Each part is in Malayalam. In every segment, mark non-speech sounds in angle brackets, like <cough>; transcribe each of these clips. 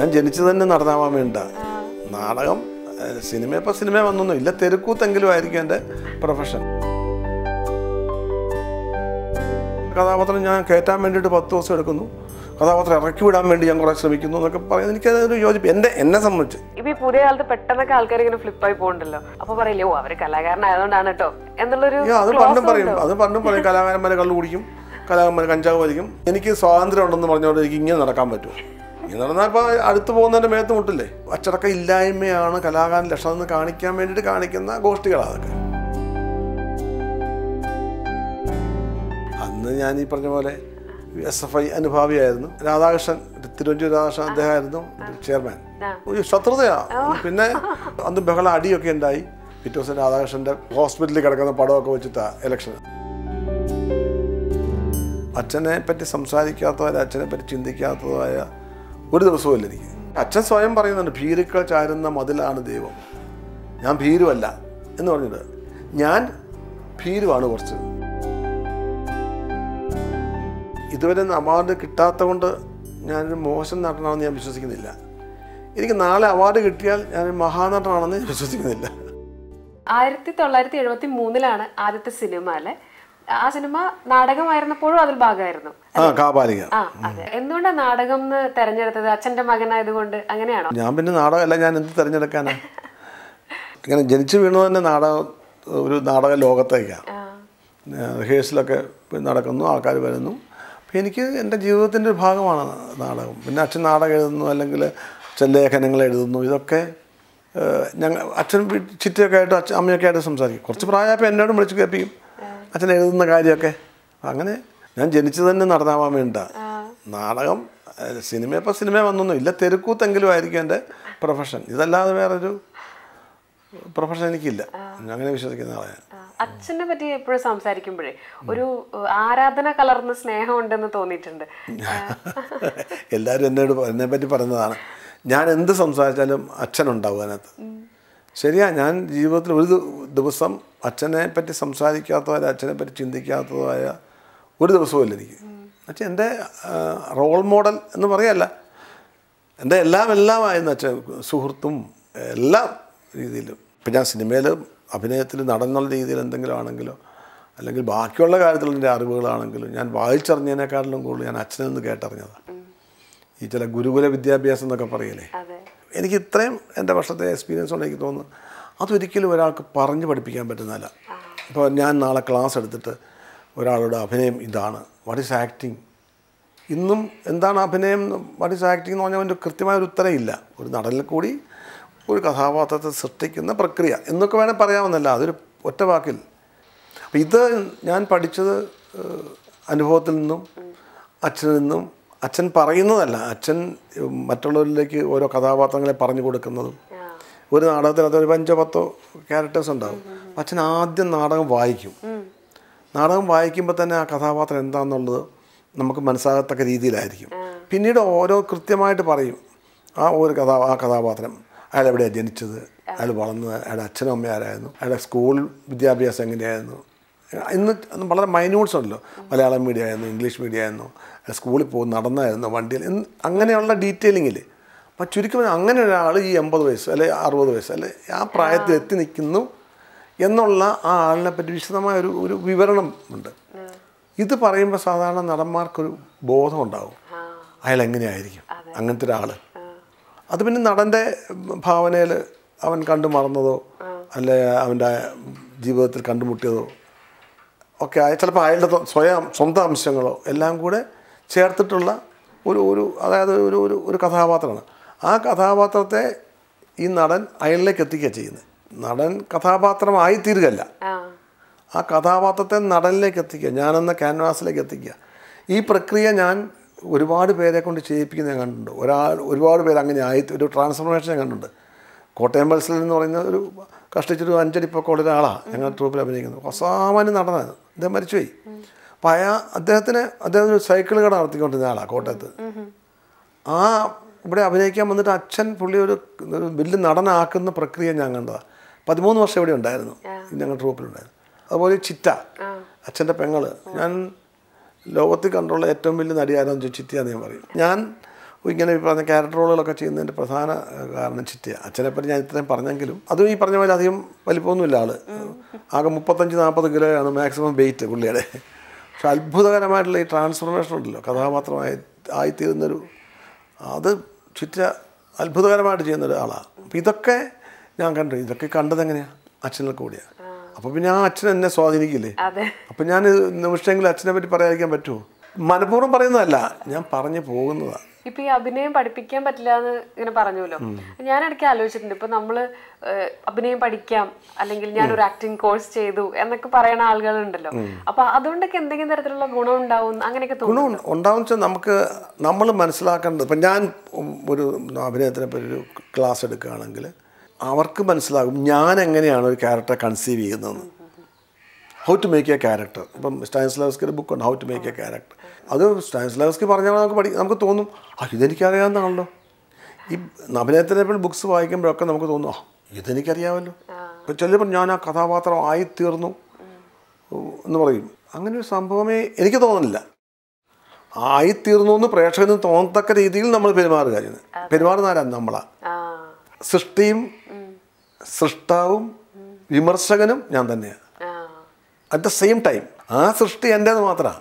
ഞാൻ ജനിച്ചു തന്നെ നടനാവാൻ വേണ്ട നാടകം സിനിമ ഇപ്പം സിനിമ വന്നൊന്നും ഇല്ല. തെരുക്കൂത്തെങ്കിലും ആയിരിക്കും എന്റെ പ്രൊഫഷൻ കഥാപാത്രം ഞാൻ കയറ്റാൻ വേണ്ടിയിട്ട് പത്ത് ദിവസം എടുക്കുന്നു. കഥാപാത്രം ഇറക്കി വിടാൻ വേണ്ടി ഞാൻ കുറേ ശ്രമിക്കുന്നു എന്നൊക്കെ പറയുന്നത് എനിക്കതൊരു യോജിപ്പ്. എന്റെ എന്നെ സംബന്ധിച്ച്. ഇപ്പൊ ഈ പുതിയ കാലത്ത് പെട്ടെന്നൊക്കെ ആൾക്കാർ ഇങ്ങനെ ഫ്ലിപ്പായി പോകുന്നുണ്ടല്ലോ അപ്പൊ പറയില്ലേ ഓ അവർ കലാകാരനായതുകൊണ്ടാണ് കേട്ടോ എന്നുള്ളൊരു അത് പണ്ടും പറയും. അത് പണ്ടും പറയും കലാകാരന്മാരെ കള്ളു കുടിക്കും. കലാകാരന്മാർ കഞ്ചാവ് വലിക്കും. എനിക്ക് സ്വാതന്ത്ര്യം ഉണ്ടെന്ന് പറഞ്ഞുകൊണ്ട് എനിക്ക് ഇങ്ങനെ നടക്കാൻ പറ്റും. ഇങ്ങനെ നടന്നാൽ ഇപ്പോൾ അടുത്ത് പോകുന്നതിന്റെ മേത്ത് മുട്ടില്ലേ? അച്ചടക്ക ഇല്ലായ്മയാണ് കലാകാരൻ ലക്ഷണം എന്ന് കാണിക്കാൻ വേണ്ടിയിട്ട് കാണിക്കുന്ന ഗോഷ്ഠികളാണ് അതൊക്കെ. അന്ന് ഞാൻ ഈ പറഞ്ഞ പോലെ എസ് എഫ് ഐ അനുഭാവിയായിരുന്നു. രാധാകൃഷ്ണൻ തിരുവഞ്ചൂർ രാധാകൃഷ്ണൻ അദ്ദേഹമായിരുന്നു ചെയർമാൻ. ഒരു ശത്രുതയാ. പിന്നെ അന്ന് ബഹള അടിയൊക്കെ ഉണ്ടായി. പിറ്റേ ദിവസം രാധാകൃഷ്ണന്റെ ഹോസ്പിറ്റലിൽ കിടക്കുന്ന പടമൊക്കെ വെച്ചിട്ടാണ് ഇലക്ഷൻ അച്ഛനെ പറ്റി സംസാരിക്കാത്തവരെ അച്ഛനെ പറ്റി ചിന്തിക്കാത്തതായ ഒരു ദിവസവും ഇല്ല എനിക്ക്. അച്ഛൻ സ്വയം പറയുന്നുണ്ട് ഭീരുക്കൾ ചാരുന്ന മതിലാണ് ദൈവം. ഞാൻ ഭീരുവല്ല എന്ന് പറഞ്ഞിട്ട് ഞാൻ ഭീരുവാണ് കുറച്ച്. ഇതുവരെ അവാർഡ് കിട്ടാത്ത കൊണ്ട് ഞാനൊരു മോശം നടനാണെന്ന് ഞാൻ വിശ്വസിക്കുന്നില്ല. എനിക്ക് നാളെ അവാർഡ് കിട്ടിയാൽ ഞാനൊരു മഹാനടനാണെന്ന് ഞാൻ വിശ്വസിക്കുന്നില്ല. ആയിരത്തി തൊള്ളായിരത്തി എഴുപത്തി മൂന്നിലാണ് ആദ്യത്തെ സിനിമ അല്ലെ? ആ സിനിമ നാടകമായിരുന്നപ്പോഴും അതിൽ ഭാഗമായിരുന്നു. കാപാലിക. എന്തുകൊണ്ടാണ് നാടകം തെരഞ്ഞെടുത്തത്? അച്ഛന്റെ മകനായതുകൊണ്ട് അങ്ങനെയാണോ? ഞാൻ പിന്നെ നാടകമല്ല ഞാൻ എന്ത് തെരഞ്ഞെടുക്കാനാ? ഇങ്ങനെ ജനിച്ചു വീണത് തന്നെ നാടകം ഒരു നാടക ലോകത്തേക്കാണ് റിഹേഴ്സലൊക്കെ നടക്കുന്നു ആൾക്കാർ വരുന്നു. അപ്പം എനിക്ക് എന്റെ ജീവിതത്തിന്റെ ഒരു ഭാഗമാണ് നാടകം. പിന്നെ അച്ഛൻ നാടകം എഴുതുന്നു അല്ലെങ്കിൽ അച്ഛൻ ലേഖനങ്ങൾ എഴുതുന്നു ഇതൊക്കെ ഞങ്ങൾ അച്ഛൻ ചിറ്റയൊക്കെ ആയിട്ട് അച്ഛൻ അമ്മയൊക്കെ ആയിട്ട് സംസാരിക്കും. കുറച്ച് പ്രായമായപ്പോൾ എന്നോടും വിളിച്ച് കേൾപ്പിക്കും. അച്ഛൻ എഴുതുന്ന കാര്യമൊക്കെ. അങ്ങനെ ഞാൻ ജനിച്ചു തന്നെ നടനാവാൻ വേണ്ട നാടകം സിനിമ ഇപ്പം സിനിമ വന്നൊന്നും ഇല്ല. തെരുക്കൂത്തെങ്കിലും ആയിരിക്കും എന്റെ പ്രൊഫഷൻ ഇതല്ലാതെ വേറൊരു പ്രൊഫഷൻ എനിക്കില്ല. അങ്ങനെ വിശ്വസിക്കുന്ന ആളാണ് അച്ഛനെ പറ്റി എപ്പോഴും സംസാരിക്കുമ്പോഴേ ഒരു ആരാധന കലർന്ന സ്നേഹം ഉണ്ടെന്ന് തോന്നിയിട്ടുണ്ട്. <laughs> എല്ലാവരും എന്നോട് എന്നെ പറ്റി പറഞ്ഞതാണ് ഞാൻ എന്ത് സംസാരിച്ചാലും അച്ഛനുണ്ടാവും അതിനകത്ത്. ശരിയാ ഞാൻ ജീവിതത്തിൽ ഒരു ദിവസം അച്ഛനെ പറ്റി സംസാരിക്കാത്തതായ അച്ഛനെ പറ്റി ചിന്തിക്കാത്തതായ ഒരു ദിവസവും ഇല്ല എനിക്ക്. എന്നുവെച്ചാൽ എന്റെ റോൾ മോഡൽ എന്ന് പറയല്ല. എന്റെ എല്ലാം എല്ലാമായിരുന്നു അച്ഛൻ സുഹൃത്തും എല്ലാ രീതിയിലും. ഇപ്പം ഞാൻ സിനിമയിൽ അഭിനയത്തിൽ നടന്നുള്ള രീതിയിൽ എന്തെങ്കിലും ആണെങ്കിലോ അല്ലെങ്കിൽ ബാക്കിയുള്ള കാര്യത്തിൽ എന്റെ അറിവുകളാണെങ്കിലും ഞാൻ വായിച്ചറിഞ്ഞതിനേക്കാട്ടിലും കൂടുതൽ ഞാൻ അച്ഛനിൽ നിന്ന് കേട്ടറിഞ്ഞതാണ് ഈ ചില ഗുരുകുല വിദ്യാഭ്യാസം എന്നൊക്കെ പറയില്ലേ? എനിക്ക് ഇത്രയും എന്റെ വർഷത്തെ എക്സ്പീരിയൻസ് കൊണ്ട് എനിക്ക് തോന്നുന്നു അതൊരിക്കലും ഒരാൾക്ക് പറഞ്ഞു പഠിപ്പിക്കാൻ പറ്റുന്നതല്ല ഇപ്പോൾ ഞാൻ നാളെ ക്ലാസ് എടുത്തിട്ട് ഒരാളുടെ അഭിനയം ഇതാണ്. വാട്ട് ഈസ് ആക്ടിങ് ഇന്നും എന്താണ് അഭിനയം? വാട്ട് ഈസ് ആക്ടിങ് എന്ന് പറഞ്ഞാൽ അതിന്റെ കൃത്യമായ ഒരു ഉത്തരമില്ല ഒരു നടനിൽ കൂടി ഒരു കഥാപാത്രത്തെ സൃഷ്ടിക്കുന്ന പ്രക്രിയ എന്നൊക്കെ വേണേൽ പറയാമെന്നല്ല അതൊരു ഒറ്റ വാക്കിൽ. അപ്പം ഇത് ഞാൻ പഠിച്ചത് അനുഭവത്തിൽ നിന്നും അച്ഛനിൽ നിന്നും അച്ഛൻ പറയുന്നതല്ല. അച്ഛൻ മറ്റുള്ളവരിലേക്ക് ഓരോ കഥാപാത്രങ്ങളെ പറഞ്ഞു കൊടുക്കുന്നതും ഒരു നാടകത്തിൽ ഒരു അഞ്ചോ പത്തോ ക്യാരക്ടേഴ്സ് ഉണ്ടാകും അച്ഛൻ ആദ്യം നാടകം വായിക്കും. നാടകം വായിക്കുമ്പോൾ തന്നെ ആ കഥാപാത്രം എന്താണെന്നുള്ളത് നമുക്ക് മനസ്സിലാകത്തക്ക രീതിയിലായിരിക്കും. പിന്നീട് ഓരോ കൃത്യമായിട്ട് പറയും. ആ ഒരു കഥാ ആ കഥാപാത്രം അയാൾ എവിടെയാണ് ജനിച്ചത്? അയാൾ വളർന്നത് അയാളുടെ അച്ഛനും അമ്മയാരായിരുന്നു അയാളുടെ സ്കൂൾ വിദ്യാഭ്യാസം എങ്ങനെയായിരുന്നു? ഇന്ന് വളരെ മൈന്യൂട്ട്സ് ഉണ്ടല്ലോ. മലയാളം മീഡിയം ആയിരുന്നു ഇംഗ്ലീഷ് മീഡിയം ആയിരുന്നു. സ്കൂളിൽ പോകും നടന്നായിരുന്നു വണ്ടിയിൽ. അങ്ങനെയുള്ള ഡീറ്റെയിലിങ്ങിൽ അപ്പം ചുരുക്കം അങ്ങനെ ഒരാൾ ഈ എൺപത് വയസ്സ് അല്ലെ അറുപത് വയസ്സ് അല്ലെ ആ പ്രായത്തിൽ എത്തി നിൽക്കുന്നു. എന്നുള്ള ആ ആളിനെ പറ്റി വിശദമായ ഒരു ഒരു വിവരണം ഉണ്ട്. ഇത് പറയുമ്പോൾ സാധാരണ നടന്മാർക്കൊരു ബോധം ഉണ്ടാവും അയാൾ എങ്ങനെയായിരിക്കും? അങ്ങനത്തെ ഒരാൾ അത് പിന്നെ നടന്റെ ഭാവനയിൽ അവൻ കണ്ടു മറന്നതോ അല്ലെ അവന്റെ ജീവിതത്തിൽ കണ്ടുമുട്ടിയതോ ഒക്കെ ആയ ചിലപ്പോൾ അയാളുടെ സ്വയം സ്വന്തം അംശങ്ങളോ എല്ലാം കൂടെ ചേർത്തിട്ടുള്ള ഒരു ഒരു അതായത് ഒരു ഒരു ഒരു കഥാപാത്രമാണ്. ആ കഥാപാത്രത്തെ ഈ നടൻ അയാളിലേക്ക് എത്തിക്കുക ചെയ്യുന്നത്. നടൻ കഥാപാത്രമായി തീരുകയല്ല. ആ, കഥാപാത്രത്തെ നടനിലേക്ക് എത്തിക്കുക ഞാനെന്ന ക്യാൻവാസിലേക്ക് എത്തിക്കുക. ഈ പ്രക്രിയ ഞാൻ ഒരുപാട് പേരെ കൊണ്ട് ചെയ്യിപ്പിക്കുന്ന ഞാൻ കണ്ടിട്ടുണ്ട്. ഒരാൾ ഒരുപാട് പേര് അങ്ങനെ ആയി ഒരു ട്രാൻസ്ഫോർമേഷൻ ഞാൻ കണ്ടിട്ടുണ്ട്. കോട്ടയം മത്സരം എന്ന് പറയുന്ന ഒരു കഷ്ടിച്ചൊരു അഞ്ചടി പൊക്കമുള്ള ഒരാളാണ് ഞങ്ങൾ ട്രൂപ്പിൽ അഭിനയിക്കുന്നത്. അസാമാന്യം നടനാണ് അദ്ദേഹം മരിച്ചുപോയി. അപ്പോൾ അയാ അദ്ദേഹത്തിന് അദ്ദേഹം ഒരു സൈക്കിൾ കട നടത്തിക്കൊണ്ടിരുന്ന ആളാണ് കോട്ടയത്ത്. ആ ഇവിടെ അഭിനയിക്കാൻ വന്നിട്ട് അച്ഛൻ പുള്ളി ഒരു വലിയ നടനാക്കുന്ന പ്രക്രിയ ഞാൻ കണ്ടതാണ് പതിമൂന്ന് വർഷം ഇവിടെ ഉണ്ടായിരുന്നു. ഞങ്ങൾ ട്രൂപ്പിലുണ്ടായിരുന്നു. അതുപോലെ ചിറ്റ അച്ഛന്റെ പെങ്ങൾ. ഞാൻ ലോകത്തിൽ കണ്ടുള്ള ഏറ്റവും വലിയ നടിയാരെന്ന് ചോദിച്ചു ചിറ്റയാന്ന് ഞാൻ പറയും. ഞാൻ ഇങ്ങനെ പറഞ്ഞ ക്യാരക്ടർ റോളുകളൊക്കെ ചെയ്യുന്നതിന്റെ പ്രധാന കാരണം ചിറ്റിയ. അച്ഛനെപ്പറ്റി ഞാൻ ഇത്രയും പറഞ്ഞെങ്കിലും അതും ഈ പറഞ്ഞ പോലെ അധികം വലിപ്പമൊന്നുമില്ല ആൾ. ആകെ മുപ്പത്തഞ്ച് നാൽപ്പത് കിലോയാണ് മാക്സിമം വെയിറ്റ് പുള്ളിയുടെ. പക്ഷെ അത്ഭുതകരമായിട്ടുള്ള ഈ ട്രാൻസ്ഫോർമേഷൻ ഉണ്ടല്ലോ. കഥാപാത്രമായി ആയിത്തീരുന്നൊരു അത് ചിറ്റ അത്ഭുതകരമായിട്ട് ചെയ്യുന്ന ഒരാളാണ് അപ്പം ഇതൊക്കെ ഞാൻ കണ്ടു. ഇതൊക്കെ കണ്ടത് എങ്ങനെയാണ് അച്ഛനിൽ കൂടിയാണ് അപ്പോൾ പിന്നെ ആ അച്ഛൻ എന്നെ സ്വാധീനിക്കില്ലേ? അപ്പം ഞാൻ നിമിഷമെങ്കിലും അച്ഛനെ പറ്റി പറയാതിരിക്കാൻ പറ്റുമോ മനഃപൂർവം പറയുന്നതല്ല. ഞാൻ പറഞ്ഞു പോകുന്നതാണ് ഇപ്പൊ ഈ അഭിനയം പഠിപ്പിക്കാൻ പറ്റില്ല എന്ന് ഇങ്ങനെ പറഞ്ഞല്ലോ ഞാൻ ഇടയ്ക്ക് ആലോചിച്ചിട്ടുണ്ട്. ഇപ്പൊ നമ്മൾ അഭിനയം പഠിക്കാം. അല്ലെങ്കിൽ ഞാൻ ഒരു ആക്ടിങ് കോഴ്സ് ചെയ്തു എന്നൊക്കെ പറയുന്ന ആളുകളുണ്ടല്ലോ. അപ്പൊ അതുകൊണ്ടൊക്കെ എന്തെങ്കിലും തരത്തിലുള്ള ഗുണം ഉണ്ടാവും അങ്ങനെയൊക്കെ ഗുണം ഉണ്ടാവും വെച്ചാൽ നമുക്ക് നമ്മൾ മനസ്സിലാക്കേണ്ടത്. ഇപ്പൊ ഞാൻ ഒരു അഭിനയത്തിനെ പറ്റി ഒരു ക്ലാസ് എടുക്കുകയാണെങ്കിൽ അവർക്ക് മനസ്സിലാകും ഞാൻ എങ്ങനെയാണ് ഒരു ക്യാരക്ടർ കൺസീവ് ചെയ്യുന്നതെന്ന്. How to make a character ഇപ്പം സ്റ്റാൻസ്ലാവസ്കിയുടെ ബുക്കുണ്ട് how to make a character അത് സ്റ്റാൻസ്ലാവസ്കി പറഞ്ഞാൽ നമുക്ക് പഠി നമുക്ക് തോന്നും ആ ഇതെനിക്കറിയാവുന്നതാണല്ലോ. ഈ അഭിനയത്തിനെ പറ്റി ബുക്സ് വായിക്കുമ്പോഴൊക്കെ നമുക്ക് തോന്നും ആ ഇതെനിക്കറിയാമല്ലോ. ഇപ്പം ചിലപ്പോൾ ഞാൻ ആ കഥാപാത്രം ആയിത്തീർന്നു എന്ന് പറയും. അങ്ങനെ ഒരു സംഭവമേ എനിക്ക് തോന്നുന്നില്ല. ആയിത്തീർന്നു എന്ന് പ്രേക്ഷകന് തോന്നത്തക്ക രീതിയിൽ നമ്മൾ പെരുമാറുക പെരുമാറുന്നവരാണ് നമ്മളാണ് നമ്മളാ സൃഷ്ടിയും സൃഷ്ടാവും വിമർശകനും ഞാൻ തന്നെയാണ്. അറ്റ് ദ സെയിം ടൈം ആ സൃഷ്ടി എന്റേത് മാത്രമാണ്.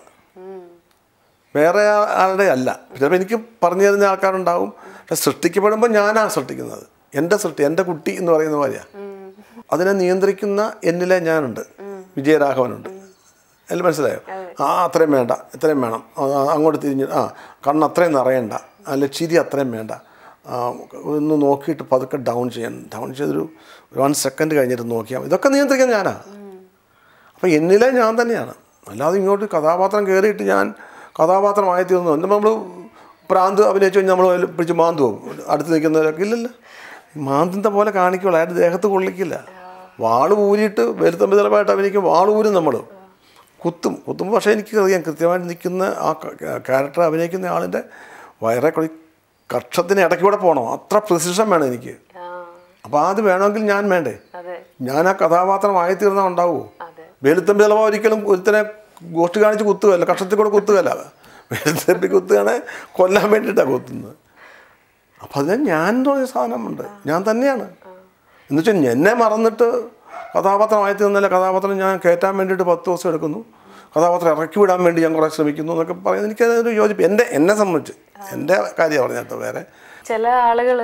വേറെ ആളുടെ അല്ല. ചിലപ്പോൾ എനിക്ക് പറഞ്ഞു തരുന്ന ആൾക്കാരുണ്ടാവും. പക്ഷെ സൃഷ്ടിക്കപ്പെടുമ്പോൾ ഞാനാണ് സൃഷ്ടിക്കുന്നത്. എന്റെ സൃഷ്ടി എന്റെ കുട്ടി എന്ന് പറയുന്ന പോലെയാണ് അതിനെ നിയന്ത്രിക്കുന്ന എന്നിലെ ഞാനുണ്ട്. വിജയരാഘവനുണ്ട്. എല്ലാം മനസ്സിലായോ? ആ അത്രയും വേണ്ട ഇത്രയും വേണം. അങ്ങോട്ട് തിരിഞ്ഞ് ആ കണ്ണ് അത്രയും നിറയണ്ട. അല്ല ചിരി അത്രയും വേണ്ട. ഒന്ന് നോക്കിയിട്ട് പതുക്കെ ഡൗൺ ചെയ്യാൻ ഡൗൺ ചെയ്തൊരു വൺ സെക്കൻഡ് കഴിഞ്ഞിട്ട് നോക്കിയാൽ ഇതൊക്കെ നിയന്ത്രിക്കാൻ ഞാനാണ് അപ്പോൾ എന്നിലെ ഞാൻ തന്നെയാണ്. അല്ലാതെ ഇങ്ങോട്ട് കഥാപാത്രം കയറിയിട്ട് ഞാൻ കഥാപാത്രമായി തീർന്നു എന്നാൽ നമ്മൾ പ്രാന്ത് അഭിനയിച്ചു കഴിഞ്ഞാൽ നമ്മൾ പിടിച്ച് മാന്തു പോകും. അടുത്ത് നിൽക്കുന്നവരൊക്കെ ഇല്ലല്ലോ. മാന്തിന്റെ പോലെ കാണിക്കുള്ളൂ അയാളുടെ ദേഹത്ത് കൊള്ളിക്കില്ല. വാൾ ഊരിയിട്ട് വെലുത്തമ്പിതലമായിട്ട് അഭിനയിക്കും. വാൾ ഊരും നമ്മൾ കുത്തും. കുത്തുമ്പോൾ പക്ഷേ എനിക്ക് അറിയാം കൃത്യമായിട്ട് നിൽക്കുന്ന ആ ക്യാരക്ടർ അഭിനയിക്കുന്ന ആളിന്റെ വയറെ കൊടി കക്ഷത്തിന് ഇടയ്ക്ക് കൂടെ പോകണം. അത്ര പ്രിസിഷൻ വേണം എനിക്ക്. അപ്പോൾ അത് വേണമെങ്കിൽ ഞാൻ വേണ്ടേ? ഞാൻ ആ കഥാപാത്രമായി ആയി ഉണ്ടാവുമോ അതെ. വെളുത്തമ്പി ചിലപ്പോൾ ഒരിക്കലും ഒരുത്തനെ ഗോഷ്ടി കാണിച്ച് കുത്തുകയല്ല കക്ഷത്തിൽ കൂടെ കുത്തുകയല്ല വെളുത്തമ്പി കുത്തുകയാണെ കൊല്ലാൻ വേണ്ടിട്ടാ കുത്തുന്നത്. അപ്പോൾ അതിന് ഞാൻ തോന്നിയ സാധനമുണ്ട്. ഞാൻ തന്നെയാണ്. എന്നുവെച്ചാൽ എന്നെ മറന്നിട്ട് കഥാപാത്രമായി തീർന്നല്ല കഥാപാത്രം ഞാൻ കയറ്റാൻ വേണ്ടിയിട്ട് പത്ത് ദിവസം എടുക്കുന്നു. കഥാപാത്രം ഇറക്കി വിടാൻ വേണ്ടി ഞാൻ കുറേ ശ്രമിക്കുന്നു എന്നൊക്കെ പറയുന്നത് എനിക്കതൊരു യോജിപ്പ്. എന്റെ എന്നെ സംബന്ധിച്ച് എന്റെ കാര്യമാണ് പറഞ്ഞത് വേറെ. ചില ആളുകൾ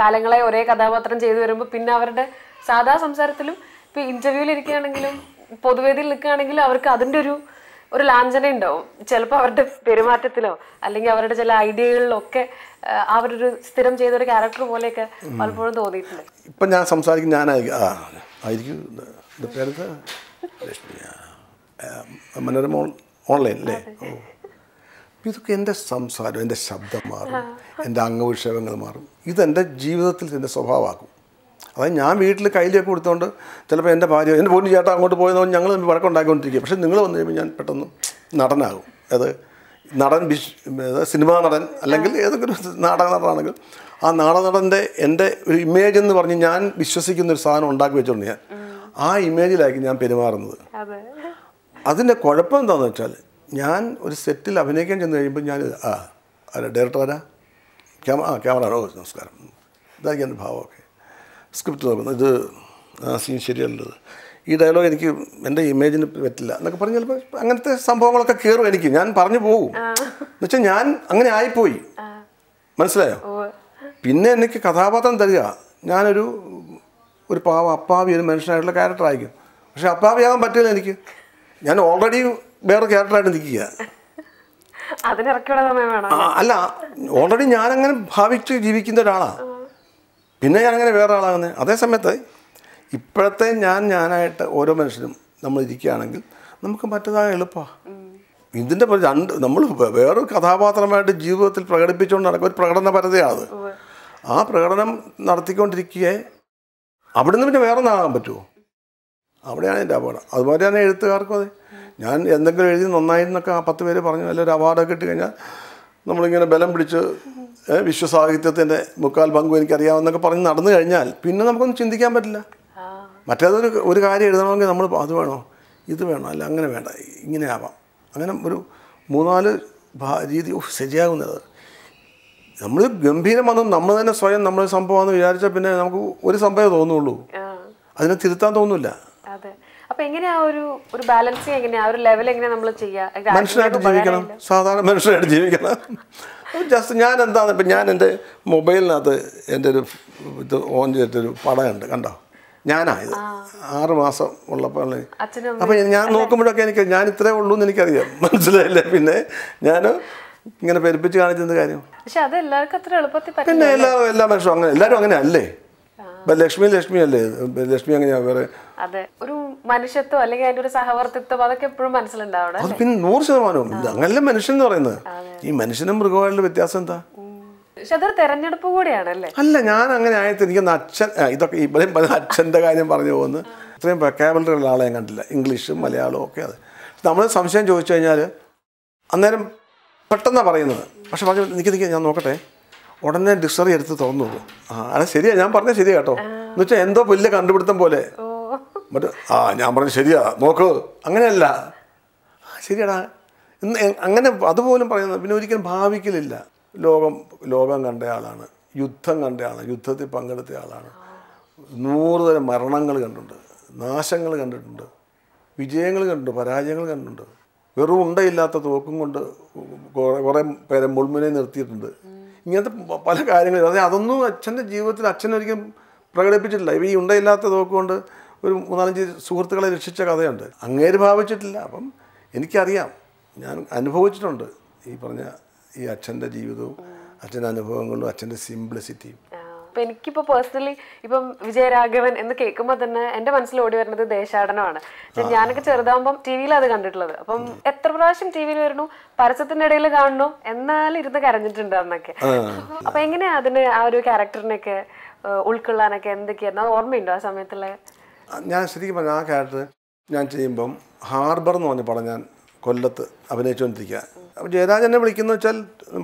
കാലങ്ങളെ ഒരേ കഥാപാത്രം ചെയ്തു വരുമ്പോൾ പിന്നെ അവരുടെ സാധാ സംസാരത്തിലും ഇപ്പൊ ഇന്റർവ്യൂവിൽ ഇരിക്കുകയാണെങ്കിലും പൊതുവേദിയിൽ നിൽക്കുകയാണെങ്കിലും അവർക്ക് അതിന്റെ ഒരു ഒരു ലാഞ്ചന ഉണ്ടാവും. ചിലപ്പോൾ അവരുടെ പെരുമാറ്റത്തിലോ അല്ലെങ്കിൽ അവരുടെ ചില ഐഡിയകളിലോ ഒക്കെ അവരൊരു സ്ഥിരം ചെയ്ത ഒരു ക്യാരക്ടർ പോലെയൊക്കെ പലപ്പോഴും തോന്നിയിട്ടുണ്ട്. ഇപ്പം ഞാൻ സംസാരിക്കും ഞാനായിരിക്കും. ആ ആയിരിക്കും. മനോരമ ഓൺലൈൻ അല്ലേ ഓ. ഇതൊക്കെ എന്റെ സംസാരം എന്റെ ശബ്ദം മാറും എന്റെ അംഗവിക്ഷേപങ്ങൾ മാറും. ഇതെന്റെ ജീവിതത്തിൽ എന്റെ സ്വഭാവമാക്കും. അതായത് ഞാൻ വീട്ടിൽ കയ്യിലേക്ക് കൊടുത്തുകൊണ്ട് ചിലപ്പോൾ എന്റെ ഭാര്യ എന്റെ പൊന്നു ചേട്ടാ അങ്ങോട്ട് പോയെന്ന് പറഞ്ഞ് ഞങ്ങൾ തമ്മിൽ വഴക്കുണ്ടാക്കിക്കൊണ്ടിരിക്കുക പക്ഷേ നിങ്ങൾ വന്നു കഴിയുമ്പോൾ ഞാൻ പെട്ടെന്ന് നടനാകും. അത് നടൻ വിശ് സിനിമാ നടൻ അല്ലെങ്കിൽ ഏതെങ്കിലും ഒരു നാടക നടനാണെങ്കിൽ ആ നാടക നടന്റെ എന്റെ ഒരു ഇമേജ് എന്ന് പറഞ്ഞ് ഞാൻ വിശ്വസിക്കുന്ന ഒരു സാധനം ഉണ്ടാക്കി വെച്ചോണ്ട് ഞാൻ ആ ഇമേജിലായിരിക്കും ഞാൻ പെരുമാറുന്നത്. അതിന്റെ കുഴപ്പം എന്താണെന്ന് വെച്ചാൽ ഞാൻ ഒരു സെറ്റിൽ അഭിനയിക്കാൻ ചെന്ന് കഴിയുമ്പോൾ ഞാൻ ആ ആരാ ഡയറക്ടർ ആരാ? ക്യാമറ ആ ക്യാമറ ഓ നമസ്കാരം. ഇതായിരിക്കും എന്റെ ഭാവമൊക്കെ. സ്ക്രിപ്റ്റ് നോക്കുന്നു ഇത് ആ സീൻ ശരിയല്ലത്. ഈ ഡയലോഗ് എനിക്ക് എന്റെ ഇമേജിന് പറ്റില്ല എന്നൊക്കെ പറഞ്ഞ് ചിലപ്പോൾ അങ്ങനത്തെ സംഭവങ്ങളൊക്കെ കയറും എനിക്ക്. ഞാൻ പറഞ്ഞു പോകും. എന്നുവെച്ചാൽ ഞാൻ അങ്ങനെ ആയിപ്പോയി. മനസ്സിലായോ? പിന്നെ എനിക്ക് കഥാപാത്രം തരിക. ഞാനൊരു ഒരു പാവ അപ്പാവി ഒരു മനുഷ്യനായിട്ടുള്ള ക്യാരക്ടർ ആയിരിക്കും. പക്ഷെ അപ്പാവിയാകാൻ പറ്റില്ല എനിക്ക്. ഞാൻ ഓൾറെഡി വേറെ ക്യാരക്ടറായിട്ട് നിൽക്കുക. അല്ല ഓൾറെഡി ഞാനങ്ങനെ ഭാവിച്ച് ജീവിക്കുന്ന ഒരാളാണ് പിന്നെ ഞാനങ്ങനെ വേറെ ആളാകുന്നത് അതേ സമയത്ത് ഇപ്പോഴത്തെ ഞാൻ ഞാനായിട്ട് ഓരോ മനുഷ്യരും നമ്മൾ ഇരിക്കുകയാണെങ്കിൽ നമുക്ക് മറ്റേതായ എളുപ്പമാണ് ഇതിന്റെ രണ്ട് നമ്മൾ വേറൊരു കഥാപാത്രമായിട്ട് ജീവിതത്തിൽ പ്രകടിപ്പിച്ചുകൊണ്ട് നടക്കുക ഒരു പ്രകടന പരതയാണ് ആ പ്രകടനം നടത്തിക്കൊണ്ടിരിക്കുകയെ അവിടുന്ന് പിന്നെ വേറെ ഒന്നാകാൻ പറ്റുമോ അവിടെയാണ് എന്റെ അപകടം. അതുപോലെയാണ് എഴുത്തുകാർക്കും അതെ. ഞാൻ എന്തെങ്കിലും എഴുതി നന്നായിരുന്നൊക്കെ ആ പത്ത് പേര് പറഞ്ഞു നല്ലൊരു അവാർഡൊക്കെ ഇട്ട് കഴിഞ്ഞാൽ നമ്മളിങ്ങനെ ബലം പിടിച്ച് വിശ്വസാഹിത്യത്തിന്റെ മുക്കാൽ പങ്കും എനിക്കറിയാമെന്നൊക്കെ പറഞ്ഞ് നടന്നു കഴിഞ്ഞാൽ പിന്നെ നമുക്കൊന്നും ചിന്തിക്കാൻ പറ്റില്ല. മറ്റേതൊരു ഒരു കാര്യം എഴുതണമെങ്കിൽ നമ്മൾ അത് വേണോ? ഇത് വേണോ? അല്ല അങ്ങനെ വേണ്ട. ഇങ്ങനെ ആവാം. അങ്ങനെ ഒരു മൂന്നാൽ ഭാ- രീതി ശരിയാകുന്നത്. നമ്മൾ ഗംഭീരം വന്നു. നമ്മൾ തന്നെ സ്വയം നമ്മൾ സംഭവമാണെന്ന് വിചാരിച്ചാൽ പിന്നെ നമുക്ക് ഒരു സംഭവമേ തോന്നുള്ളൂ. അതിനെ തിരുത്താൻ തോന്നില്ല അപ്പൊ എങ്ങനെയാ ഒരു ഒരു ബാലൻസിങ് എങ്ങനെയാ? ഒരു ലെവൽ എങ്ങനെയാ നമ്മൾ മനുഷ്യനായിട്ട് ജീവിക്കണം. സാധാരണ മനുഷ്യനായിട്ട് ജീവിക്കണം. ജസ്റ്റ് ഞാൻ എന്താണ് ഇപ്പം ഞാൻ എന്റെ മൊബൈലിനകത്ത് എന്റെ ഒരു ഇത് ഓൺ ചെയ്തിട്ടൊരു പടമുണ്ട് കണ്ടോ? ഞാനായത് ആറ് മാസം ഉള്ളപ്പോൾ അപ്പം ഞാൻ നോക്കുമ്പോഴൊക്കെ എനിക്ക് ഞാൻ ഇത്രേ ഉള്ളൂ എന്ന് എനിക്കറിയാം. മനസ്സിലായില്ലേ? പിന്നെ ഞാൻ ഇങ്ങനെ പെരുപ്പിച്ച് കാണിച്ചെന്ത് കാര്യം? പക്ഷെ അത് എല്ലാവർക്കും അത്ര എളുപ്പത്തിൽ പിന്നെ എല്ലാവരും എല്ലാ മനുഷ്യരും അങ്ങനെ എല്ലാവരും അങ്ങനെ അല്ലേ? ലക്ഷ്മി ലക്ഷ്മി അല്ലേ? ലക്ഷ്മി അങ്ങനെയാ വേറെ അതെ. ഒരു മനുഷ്യത്വം അല്ലെങ്കിൽ അതിന്റെ ഒരു സഹവർത്തിത്വം അതൊക്കെ എപ്പോഴും മനസ്സിലുണ്ടാവണം അത് പിന്നെ നൂറ് ശതമാനവും അങ്ങനല്ല മനുഷ്യൻ എന്ന് പറയുന്നത്. ഈ മനുഷ്യനും മൃഗമായിട്ടുള്ള വ്യത്യാസം എന്താ? പക്ഷെ അതൊരു തെരഞ്ഞെടുപ്പ് കൂടിയാണല്ലേ? അല്ല ഞാൻ അങ്ങനെ ആയത് എനിക്കൊന്ന് അച്ഛൻ ഇതൊക്കെ ഇവിടെയും പല അച്ഛന്റെ കാര്യം പറഞ്ഞു പോകുന്നു. ഇത്രയും വെക്കാബിലിറ്റി ഉള്ള ആളെ ഞാൻ കണ്ടില്ല. ഇംഗ്ലീഷും മലയാളവും ഒക്കെ അത്. നമ്മൾ സംശയം ചോദിച്ചു കഴിഞ്ഞാൽ അന്നേരം പെട്ടെന്നാണ് പറയുന്നത്. പക്ഷെ പറഞ്ഞു നിൽക്കി നിൽക്കി ഞാൻ നോക്കട്ടെ. ഉടനെ ഡിക്ഷണറി എടുത്ത് തുറന്നു നോക്കും ആ അല്ല ശരിയാ ഞാൻ പറഞ്ഞ ശരിയാ കേട്ടോ. എന്ന് വെച്ചാൽ എന്തോ വലിയ കണ്ടുപിടുത്തം പോലെ. മറ്റേ ആ ഞാൻ പറഞ്ഞു ശരിയാ. നോക്ക് അങ്ങനെയല്ല. ശരിയാടാ. ഇന്ന് അങ്ങനെ അതുപോലും പറയുന്നത് പിന്നെ ഒരിക്കലും ഭാവിക്കലില്ല. ലോകം ലോകം കണ്ടയാളാണ് യുദ്ധം കണ്ടയാളാണ് യുദ്ധത്തിൽ പങ്കെടുത്ത ആളാണ്. നൂറ് തരം മരണങ്ങൾ കണ്ടിട്ടുണ്ട്. നാശങ്ങൾ കണ്ടിട്ടുണ്ട്. വിജയങ്ങൾ കണ്ടിട്ടുണ്ട്. പരാജയങ്ങൾ കണ്ടിട്ടുണ്ട്. വെറും ഉണ്ടയില്ലാത്ത തോക്കും കൊണ്ട് കുറേ കുറേ പേരെ മുൾമുനെ നിർത്തിയിട്ടുണ്ട്. ഇങ്ങനത്തെ പല കാര്യങ്ങളും അതായത് അതൊന്നും അച്ഛന്റെ ജീവിതത്തിൽ അച്ഛൻ ഒരിക്കലും പ്രകടിപ്പിച്ചിട്ടില്ല. ഈ ഉണ്ടയില്ലാത്ത നോക്കുകൊണ്ട് ഒരു മൂന്നാലഞ്ച് സുഹൃത്തുക്കളെ രക്ഷിച്ച കഥയുണ്ട്. അങ്ങേര് ഭാവിച്ചിട്ടില്ല. അപ്പം എനിക്കറിയാം. ഞാൻ അനുഭവിച്ചിട്ടുണ്ട് ഈ പറഞ്ഞ ഈ അച്ഛന്റെ ജീവിതവും അച്ഛന്റെ അനുഭവങ്ങളും അച്ഛന്റെ സിംപ്ലിസിറ്റിയും അപ്പൊ എനിക്കിപ്പോൾ പേഴ്സണലി ഇപ്പം വിജയരാഘവൻ എന്ന് കേൾക്കുമ്പോൾ തന്നെ എന്റെ മനസ്സിൽ ഓടി വരുന്നത് ദേശാടനമാണ്. ഞാനൊക്കെ ചെറുതാകുമ്പം ടി വിയിൽ അത് കണ്ടിട്ടുള്ളത്. അപ്പം എത്ര പ്രാവശ്യം ടി വിയിൽ വരുന്നു? പരസ്യത്തിന്റെ ഇടയിൽ കാണുന്നു. എന്നാലും ഇരുന്ന് കരഞ്ഞിട്ടുണ്ട് അന്നൊക്കെ. അപ്പം എങ്ങനെയാ അതിന് ആ ഒരു ക്യാരക്ടറിനൊക്കെ ഉൾക്കൊള്ളാനൊക്കെ എന്തൊക്കെയായിരുന്നു? അത് ഓർമ്മയുണ്ടോ ആ സമയത്തുള്ള? ഞാൻ ശരിക്കും പറഞ്ഞ ആ ക്യാരക്ടർ ഞാൻ ചെയ്യുമ്പം ഹാർബർ എന്ന് പറഞ്ഞ പടം ഞാൻ കൊല്ലത്ത് അഭിനയിച്ചുകൊണ്ടിരിക്കുക അപ്പോൾ ജയരാജനെ വിളിക്കുന്ന വെച്ചാൽ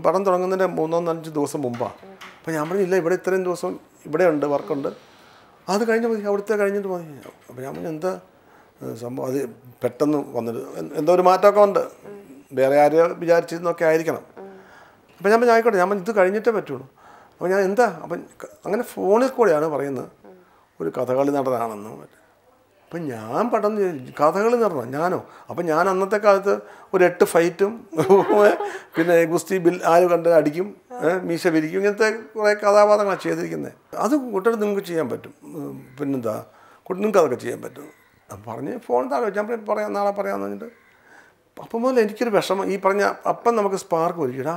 പടം തുടങ്ങുന്നതിന്റെ മൂന്നോ നാലഞ്ച് ദിവസം മുമ്പാണ് അപ്പോൾ ഞാൻ പറഞ്ഞില്ല ഇവിടെ ഇത്രയും ദിവസം ഇവിടെ ഉണ്ട് വർക്കുണ്ട്. അത് കഴിഞ്ഞ് മതി അവിടുത്തെ കഴിഞ്ഞിട്ട് മതി. അപ്പോൾ ഞാൻ പറഞ്ഞു എന്താ സംഭവം അത് പെട്ടെന്ന് വന്നിട്ട് എന്തോ ഒരു മാറ്റമൊക്കെ ഉണ്ട്. വേറെ ആരെയോ വിചാരിച്ചിരുന്നൊക്കെ ആയിരിക്കണം. അപ്പോൾ ഞാൻ പറഞ്ഞു ആയിക്കോട്ടെ ഞാൻ ഇത് കഴിഞ്ഞിട്ടേ പറ്റുള്ളൂ. അപ്പോൾ ഞാൻ എന്താ അപ്പം അങ്ങനെ ഫോണിൽ കൂടെയാണ് പറയുന്നത്. ഒരു കഥകളി നടനാണെന്നും അപ്പം ഞാൻ പടം കഥകളി നടണം ഞാനോ? അപ്പം ഞാൻ അന്നത്തെ കാലത്ത് ഒരു എട്ട് ഫൈറ്റും പിന്നെ ഗുസ്തി ബിൽ ആര് കണ്ട് അടിക്കും മീശ വിരിക്കും ഇങ്ങനത്തെ കുറേ കഥാപാത്രങ്ങളാണ് ചെയ്തിരിക്കുന്നത് അത് കുട്ടികൾ നിങ്ങൾക്ക് ചെയ്യാൻ പറ്റും. പിന്നെന്താ? കുട്ടി നിങ്ങൾക്ക് അതൊക്കെ ചെയ്യാൻ പറ്റും. അപ്പം പറഞ്ഞ് ഫോൺ താഴെ വെച്ചാൽ ഞാൻ പറയാം നാളെ പറയാമെന്ന് പറഞ്ഞിട്ട്. അപ്പം മുതൽ എനിക്കൊരു വിഷമം. ഈ പറഞ്ഞ അപ്പം നമുക്ക് സ്പാർക്ക് ഒരുക്കിടാ